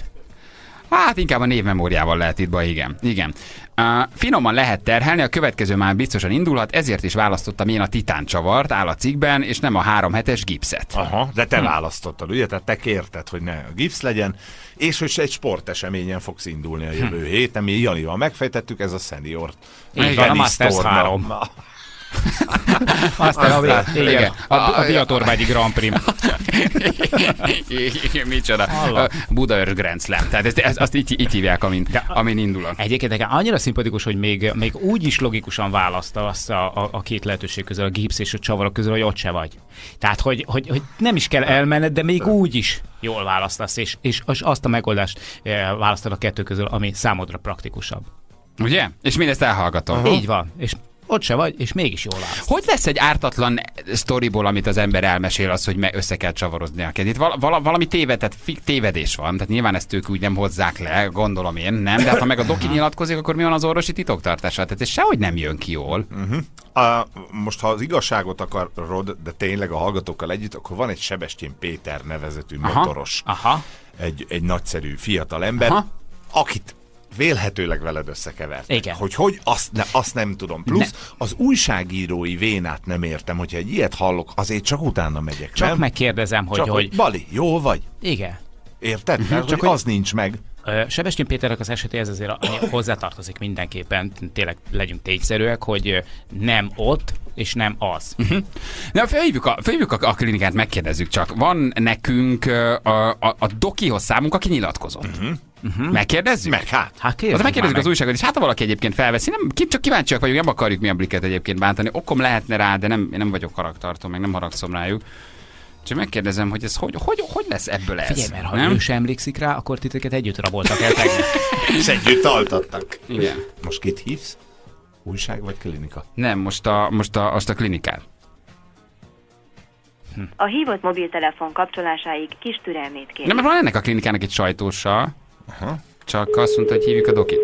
Hát inkább a névmemóriával lehet itt baj, igen. igen. Finoman lehet terhelni, a következő már biztosan indulhat, ezért is választottam én a titán csavart, áll a cikkben, és nem a három hetes gipszet. Aha, de te választottad, ugye? Tehát te kérted, hogy ne a gipsz legyen, és hogy egy sporteseményen fogsz indulni a jövő héten. Mi Janival megfejtettük, ez a senior. Van, a Masters 3. Aztán a, Aztán- igen, igen. a, a Biatorbágyi Grand Prix. Igen, Micsoda. A Budaörs Grand Slam. Tehát ezt, ezt, azt így, így hívják, amin, amin indulok. Egyébként nekem annyira szimpatikus, hogy még, még úgy is logikusan választasz a, a, a két lehetőség közül, a gipsz és a csavarok közül, hogy ott se vagy. Tehát, hogy, hogy, hogy nem is kell elmenned, de még úgy is jól választasz, és, és az- azt a megoldást eh, választod a kettő közül, ami számodra praktikusabb. Ugye? És mindezt elhallgatom. Uh-huh. Így van. És ott se vagy, és mégis jól választ. Hogy lesz egy ártatlan sztoriból, amit az ember elmesél, az, hogy me- össze kell csavarozni a kezét? Val- vala- valami tévedett, fi- tévedés van, tehát nyilván ezt ők úgy nem hozzák le, gondolom én, nem? De hát, ha meg a doki nyilatkozik, akkor mi van az orvosi titoktartással? Tehát ez sehogy nem jön ki jól. Uh-huh. A, most, ha az igazságot akarod, de tényleg a hallgatókkal együtt, akkor van egy Sebestyén Péter nevezetű Aha, motoros. Aha. Egy, egy nagyszerű fiatal ember, Aha. akit vélhetőleg veled összekevertek. Igen. Hogy hogy, azt, ne, azt nem tudom. Plusz az újságírói vénát nem értem, hogyha egy ilyet hallok, azért csak utána megyek, Csak nem? megkérdezem, hogy, csak, hogy... Bali, jó vagy? Igen. Érted? Mert Csak hogy hogy- az nincs meg. Sebestyén Péternek az esetéhez azért a- hozzátartozik mindenképpen, tényleg legyünk tényszerűek, hogy nem ott, és nem az. Mhm. Na, felhívjuk a, felhívjuk a, a klinikát, megkérdezzük csak. Van nekünk a, a, a dokihoz számunk, aki nyilatkozott. Uh-huh. Megkérdezzük? Meg hát. Hát Az megkérdezzük az újságot, és hát ha valaki egyébként felveszi, nem, csak kíváncsiak vagyunk, nem akarjuk mi a bliket egyébként bántani. Okom lehetne rá, de nem, én nem vagyok karaktartó, meg nem haragszom rájuk. Csak megkérdezem, hogy ez hogy, hogy, hogy lesz ebből ez? Figyelj, mert ha nem? ő sem emlékszik rá, akkor titeket együtt raboltak el tegnap. És együtt altattak. Igen. Most kit hívsz? Újság vagy klinika? Nem, most a, most a, most a klinikát. A hívott mobiltelefon kapcsolásáig kis türelmét Nem, kérjük. mert van ennek a klinikának egy sajtósa. Aha. Csak azt mondta, hogy hívjuk a dokit.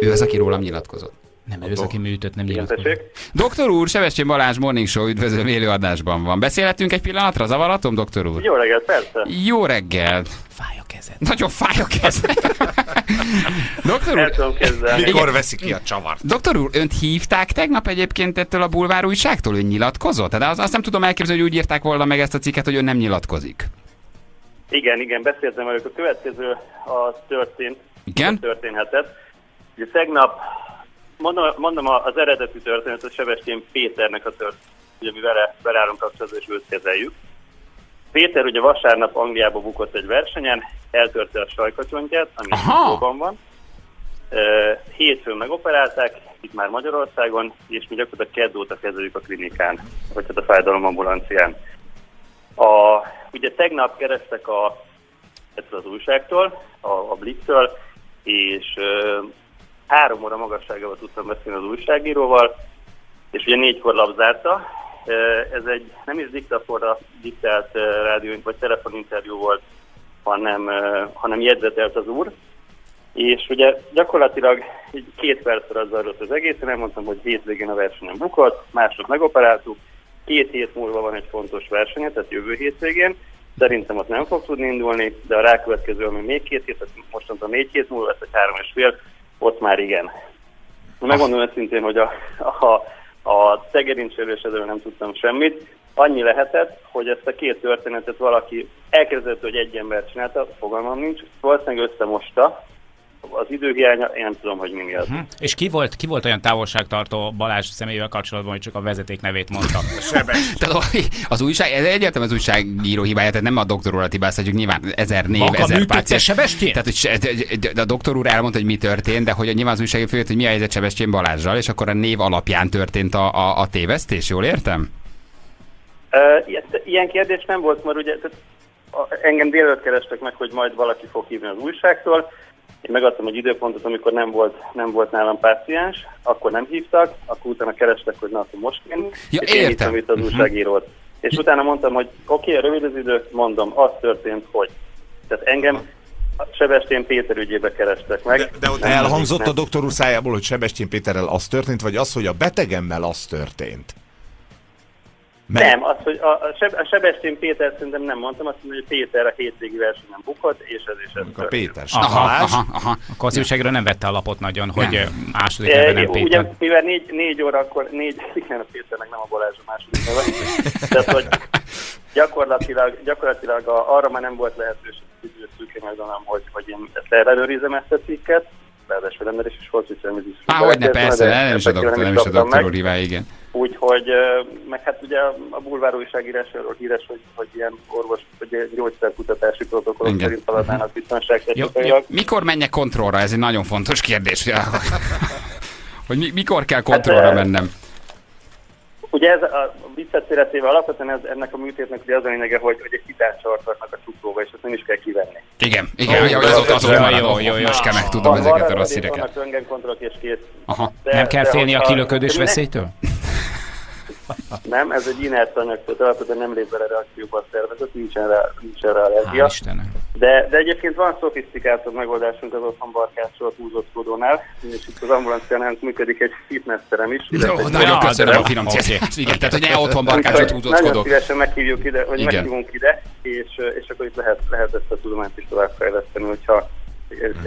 Ő az, aki rólam nyilatkozott. Nem, ő az, aki műtött, nem nyilatkozott. Doktor úr, Sebestyén Balázs Morning Show üdvözlöm élőadásban van. Beszélhetünk egy pillanatra? Zavaratom, doktor úr? Jó reggelt, persze. Jó reggelt. Fáj a kezed. Nagyon fáj a kezed. doktor úr. Mikor veszi ki a csavart? doktor úr, önt hívták tegnap egyébként ettől a bulvár újságtól? Ön nyilatkozott? De az, azt nem tudom elképzelni, hogy úgy írták volna meg ezt a cikket, hogy ön nem nyilatkozik. Igen, igen, beszéltem velük. A következő az történt. Igen? az Történhetett. Ugye tegnap, mondom, mondom az eredeti történet, a Sebestyén Péternek a történet, ugye mi vele, vele állunk kapcsolatban, és őt kezeljük. Péter ugye vasárnap Angliába bukott egy versenyen, eltörte a sajkacsontját, ami jóban van. Hétfőn megoperálták, itt már Magyarországon, és mi gyakorlatilag kedd óta kezeljük a klinikán, vagy hát a fájdalomambulancián. A, ugye tegnap kerestek a, ettől az újságtól, a, a Blitztől, és három óra magasságával tudtam beszélni az újságíróval, és ugye négykor labzárta. Ez egy nem is diktaforra diktált rádió vagy telefoninterjú volt, hanem, hanem jegyzetelt az úr. És ugye gyakorlatilag két percre az zajlott az egész, én elmondtam, hogy hétvégén a versenyen bukott, másnap megoperáltuk, két hét múlva van egy fontos versenye, tehát jövő hétvégén, szerintem ott nem fog tudni indulni, de a rákövetkező, ami még két hét, tehát mostantól négy hét múlva lesz, egy három és fél, ott már igen. Megmondom őszintén, hogy a, a, a tegerincselősedről nem tudtam semmit. Annyi lehetett, hogy ezt a két történetet valaki elkezdett, hogy egy ember csinálta, fogalmam nincs, valószínűleg összemosta. Az időhiánya, én nem tudom, hogy mi miatt. Hm? És ki volt, ki volt olyan távolságtartó Balázs személyével kapcsolatban, hogy csak a vezeték nevét mondta? Tehát az újság, ez egyáltalán az újságíró hibája, tehát nem a doktor urat hibáztatjuk, nyilván ezer név, Maga ezer páciens. Sebestyén? Tehát, hogy a doktor úr elmondta, hogy mi történt, de hogy nyilván az újságíró följött, hogy mi a helyzet Sebestyén Balázsral, és akkor a név alapján történt a, a, a tévesztés, jól értem? Uh, ilyen, kérdés nem volt, mert ugye tehát, engem délelőtt kerestek meg, hogy majd valaki fog hívni az újságtól. Én megadtam egy időpontot, amikor nem volt, nem volt nálam páciens, akkor nem hívtak, akkor utána kerestek, hogy na, akkor most én, Ja, és én értem. hívtam itt az Mhm. újságírót. És utána mondtam, hogy oké, okay, rövid az idő, mondom, az történt, hogy. Tehát engem a Sebestyén Péter ügyébe kerestek meg. De, de ott Nem, elhangzott nem. a doktor úr szájából, hogy Sebestyén Péterrel az történt, vagy az, hogy a betegemmel az történt? Mert- Nem, az, hogy a, a, Seb- a Sebestyén Péter szerintem nem mondtam, azt mondom, hogy Péter a hétvégi versenyen bukott, és ez is ez A Péter Aha, aha, aha. Akkor az újságíró nem vette a lapot nagyon, hogy ö, második neve nem ugye, Péter. mivel négy, négy óra, akkor négy, igen, a Péternek nem a Balázs a második neve. Tehát, hogy gyakorlatilag, gyakorlatilag a, arra már nem volt lehetőség, hogy megmondom, hogy, hogy én ezt ellenőrizem ezt a cikket, ráadásul ember is is volt, úgyhogy ez is. Á, hogy ne, persze, nem is a effektíven doktor, nem is a kaptam doktor meg. úr hibája, igen. Úgyhogy, meg hát ugye a bulvár újságírásáról híres, hogy, hogy ilyen orvos, vagy egy gyógyszerkutatási protokollok Igen. szerint haladnának Jó, biztonságtechnikailag. jó. Mikor menjek kontrollra? Ez egy nagyon fontos kérdés. hogy mi, mikor kell kontrollra Hát, mennem? Ugye ez a viccet félretéve alapvetően ez, ennek a műtétnek ugye az a lényege, hogy, hogy egy titánsort raknak a csuklóba, és ezt nem is kell kivenni. Igen, igen, Ó, jó, azok, azok jó, jó, jó, jó. Most kell megtudom Van- ezeket a rossz híreket. Vannak röntgenkontrollok és kész. Aha. De- Nem kell félni a ne- veszélytől? Nem, ez egy inert anyag, tehát alapvetően nem lép bele reakcióba a szervezet, nincsen rá, nincsen rá allergia. De, de egyébként van szofisztikáltabb megoldásunk az otthon barkácsolt húzott kódónál, és itt az ambulanciánál működik egy fitnessterem is. Jó, egy- nagyon köszönöm a financiációt. Igen, tehát hogy ne otthon barkácsot Úgyhogy Nagyon szívesen meghívjuk ide, vagy Igen. meghívunk ide, és, és akkor itt lehet, lehet ezt a tudományt is továbbfejleszteni, hogyha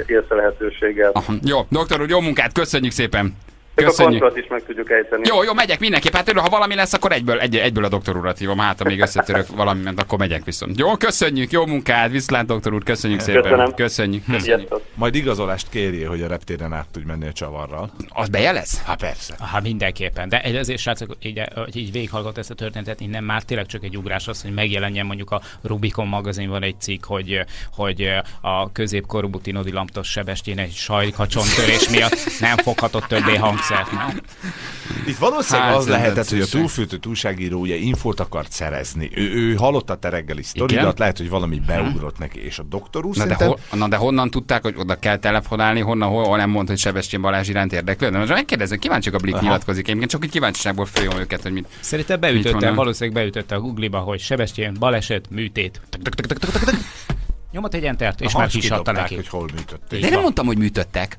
élsz a lehetőséggel. Aha. Jó, doktor úr, jó munkát, köszönjük szépen. A Köszönjük. kontrollt is meg tudjuk ejteni. Jó, jó, megyek mindenképp. Hát ha valami lesz, akkor egyből, egy, egyből a doktor urat hívom. Hát, ha még összetörök valami, akkor megyek viszont. Jó, köszönjük, jó munkát, viszlát, doktor úr, köszönjük szépen. Köszönöm. Köszönjük, köszönjük. Majd igazolást kérje, hogy a reptéren át tudj menni a csavarral. Az bejelez? Hát persze. Hát mindenképpen. De azért, srácok, így, hogy így végighallgat ezt a történetet, innen már tényleg csak egy ugrás az, hogy megjelenjen mondjuk a Rubicon magazinban egy cikk, hogy, hogy a középkorú butinodi lamptos Sebestyén egy sajkacsontörés miatt nem foghatott többé hangszert. Nem? Itt valószínűleg Hát, az lehetett, hogy a túlfűtő újságíró ugye infót akart szerezni. Ő, ő hallotta a te reggeli sztoridat, lehet, hogy valami beugrott neki, és a doktor úr Na de, szerintem... ho, na de honnan tudták, hogy oda kell telefonálni, honnan, hol, hol nem mondta, hogy Sebestyén Balázs iránt érdeklődne? Most megkérdezem, kíváncsiak a Blik Aha. nyilatkozik. Egyébként csak egy kíváncsiságból följön őket, hogy mit. Szerintem beütötte, valószínűleg beütötte a Google-ba, hogy Sebestyén, baleset, műtét. Nyomott egy entert, és Aha, már és ki is adta kidobták, neki. hogy hol műtötték. De én nem mondtam, hogy műtöttek.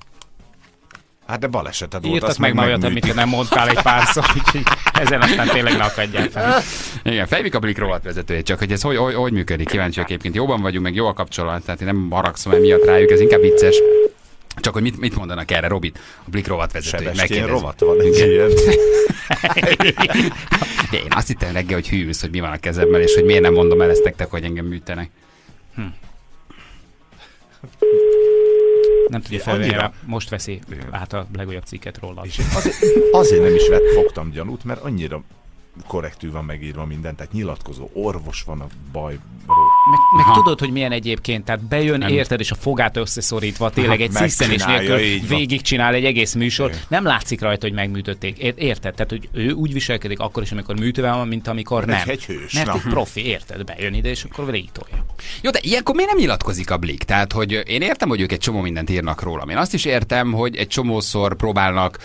Hát de baleseted volt, Írtak azt meg majd olyat, amit megműtik. nem mondtál egy párszor, úgyhogy ezen aztán tényleg ne akadjál fel. Igen, Fejvik a Blik rovatvezetője, csak hogy ez hogy, hogy, hogy működik, kíváncsiak egyébként. Jóban vagyunk, meg jó a kapcsolat, tehát én nem haragszom emiatt rájuk, ez inkább vicces. Csak hogy mit, mit mondanak erre, Robit, a Blik rovatvezetője. Megkérdezi. rovat van egy ilyen. De én azt hittem reggel, hogy hűlsz, hogy mi van a kezemben, és hogy miért nem mondom el ezt nektek, hogy engem műtenek. Nem tudja felvenni, annyira- most veszi át a legújabb cikket róla. És azért, azért nem is vett, fogtam gyanút, mert annyira korrektül van megírva minden, tehát nyilatkozó orvos van a baj. Meg, meg tudod, hogy milyen egyébként, tehát bejön, Nem. érted, és a fogát összeszorítva, tényleg egy sziszenés nélkül végigcsinál egy egész műsor. Nem látszik rajta, hogy megműtötték. Ér- Érted? Tehát, hogy ő úgy viselkedik akkor is, amikor műtővel van, mint amikor nem. egy hős, Mert egy profi, érted? Bejön ide, és akkor végigtolja. Jó, de ilyenkor miért nem nyilatkozik a Blik? Tehát, hogy én értem, hogy ők egy csomó mindent írnak rólam. Én azt is értem, hogy egy csomószor próbálnak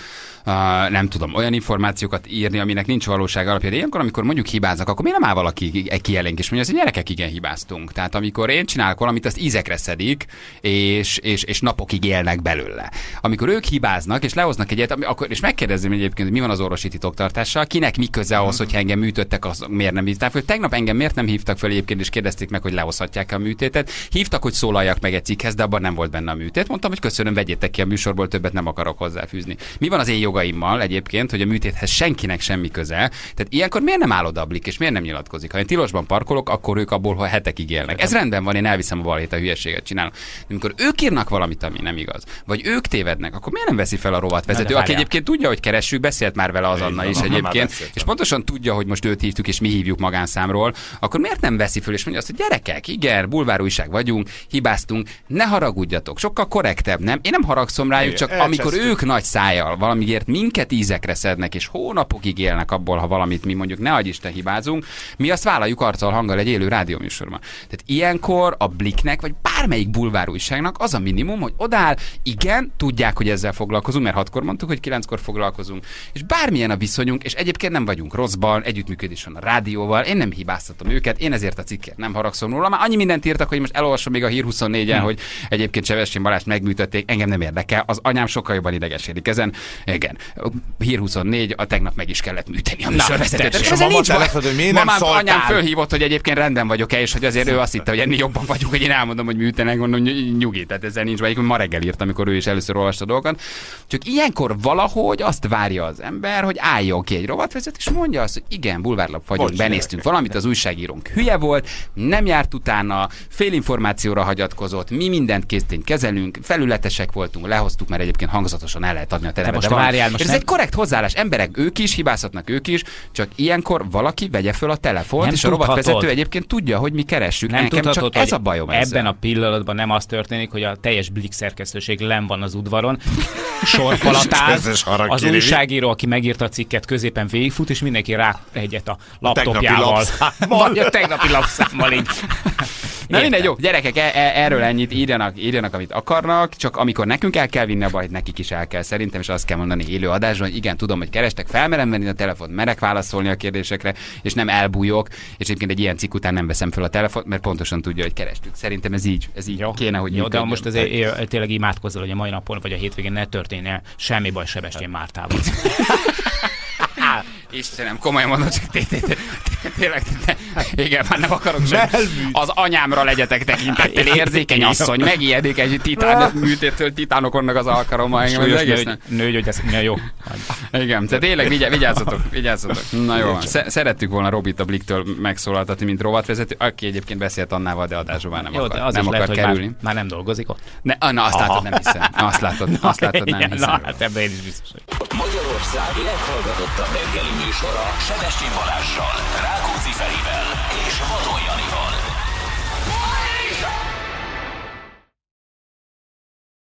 nem tudom, olyan információkat írni, aminek nincs valóság alapja. De ilyenkor, amikor mondjuk hibáznak, akkor miért nem áll valaki egy kielénk és mondja, hogy gyerekek, igen, hibáztunk. Tehát amikor én csinálok valamit, azt ízekre szedik, és, és, és napokig élnek belőle. Amikor ők hibáznak, és lehoznak egyet, akkor, és megkérdezem egyébként, hogy mi van az orvosi titoktartással, kinek mi köze ahhoz, hogyha engem műtöttek, az miért nem hívták föl. Tegnap engem miért nem hívtak föl egyébként, és kérdezték meg, hogy lehozhatják a műtétet. Hívtak, hogy szólaljak meg egy cikkhez, de abban nem volt benne a műtét. Mondtam, hogy köszönöm, vegyétek ki a műsorból, többet nem akarok hozzáfűzni. Mi van az én jogaimmal egyébként, hogy a műtéthez senkinek semmi köze? Tehát ilyenkor miért nem áll oda a blik, és miért nem nyilatkozik? Ha én tilosban parkolok, akkor ők abból ha hetekig élnek. Ez rendben van, én elviszem a balhét a hülyeséget csinálok. De amikor ők írnak valamit, ami nem igaz, vagy ők tévednek, akkor miért nem veszi fel a rovatvezető, aki egyébként tudja, hogy keressük, beszélt már vele az Anna is egyébként, és pontosan tudja, hogy most őt hívtuk, és mi hívjuk magánszámról, akkor miért nem veszi föl, és mondja azt, hogy gyerekek, igen, bulvárújság vagyunk, hibáztunk, ne haragudjatok, sokkal korrektebb, nem? Én nem haragszom rájuk, csak amikor ők nagy szájjal valamiért minket ízekre szednek, és hónapokig élnek abból, ha valamit mi mondjuk ne adj Isten hibázunk, mi azt vállaljuk arccal hanggal egy élő rádióműsorban. Tehát ilyenkor a Bliknek, vagy bármelyik bulvárújságnak az a minimum, hogy odáll, igen, tudják, hogy ezzel foglalkozunk, mert hatkor mondtuk, hogy kilenckor foglalkozunk, és bármilyen a viszonyunk, és egyébként nem vagyunk rosszban, együttműködés van a rádióval, én nem hibáztatom őket, én ezért a cikket nem haragszom róla. Már annyi mindent írtak, hogy most elolvasom még a Hír 24-en, Hm. hogy egyébként Sebestyén Balázs megműtötték, engem nem érdekel, az anyám sokkal jobban idegesedik ezen. Igen, Hír 24, a tegnap meg is kellett műteni a műsorvezetőt. Ezzel a nincs telefon, hogy miért nem már szóltál? anyám fölhívott, hogy egyébként rendben vagyok-e, és hogy azért ő azt hitte, hogy ennél jobban vagyunk, hogy én elmondom, hogy műtenek, mondom, ny- nyugi, tehát ezzel nincs baj. Ma reggel írt, amikor ő is először olvasta dolgokat. Csak ilyenkor valahogy azt várja az ember, hogy álljon ki egy rovatvezető, és mondja azt, hogy igen, bulvárlap vagyunk, Bocs, benéztünk valamit, az újságírónk hülye volt, nem járt utána, félinformációra hagyatkozott, mi mindent késztényt kezelünk, felületesek voltunk, lehoztuk, mert egyébként hangzatosan el lehet adni a terepet. most de várjál, most ez nem- egy korrekt hozzáállás. Emberek, ők is hibázhatnak, ők is, csak ilyenkor valaki vegye föl a telefont, Nem és a tudhatod. rovatvezető egyébként tudja, hogy mi keressük. Nem Nekem tudhatod, csak ez a bajom Ebben ezzel. a pillanatban nem az történik, hogy a teljes Blik szerkesztőség len van az udvaron, sorfalat áll, Közös harag az újságíró, aki megírta a cikket, középen végigfut, és mindenki rá egyet a laptopjával. lapszámmal. Vagy a tegnapi lapszámmal így. Na mindegy, jó, gyerekek, e- e- erről ennyit írjanak, írjanak, amit akarnak, csak amikor nekünk el kell vinni a bajt, nekik is el kell szerintem, és azt kell mondani élő adásban, hogy igen, tudom, hogy kerestek, felmerem venni a telefon, merek válaszolni a kérdésekre, és nem elbújok, és egyébként egy ilyen cikk után nem veszem fel a telefont, mert pontosan tudja, hogy kerestük. Szerintem ez így, ez így jó. kéne, hogy Jó, de most azért é- tényleg imádkozzal, hogy a mai napon vagy a hétvégén ne történjen semmi baj Sebestyén Mártával. Istenem, komolyan mondom, csak té- té- té- tényleg, té- igen, már nem akarok sem. Az anyámra legyetek tekintettel, érzékeny asszony, megijedik egy titán műtétől titánok az alkalommal. Súlyos egészen- nő, nő, hogy ez jó. Igen, tehát tényleg vigyá, vigyázzatok, vigyázzatok. Na jó, szerettük volna Robit a Bliktől megszólaltatni, mint rovatvezető, aki egyébként beszélt Annával, de adásban már nem Jó, akar, az nem akar lehet, hogy kerülni. már, már nem dolgozik ott. Ne, ah, na, azt Aha. látod, nem hiszem. Azt látod, azt látod, nem hiszem. Na, hát ebben én is biztos, hogy. Magyarország leghallgatottabb reggeli műsora Sebestyen Balázsral, Rákóczi Ferivel és Vadon Janival.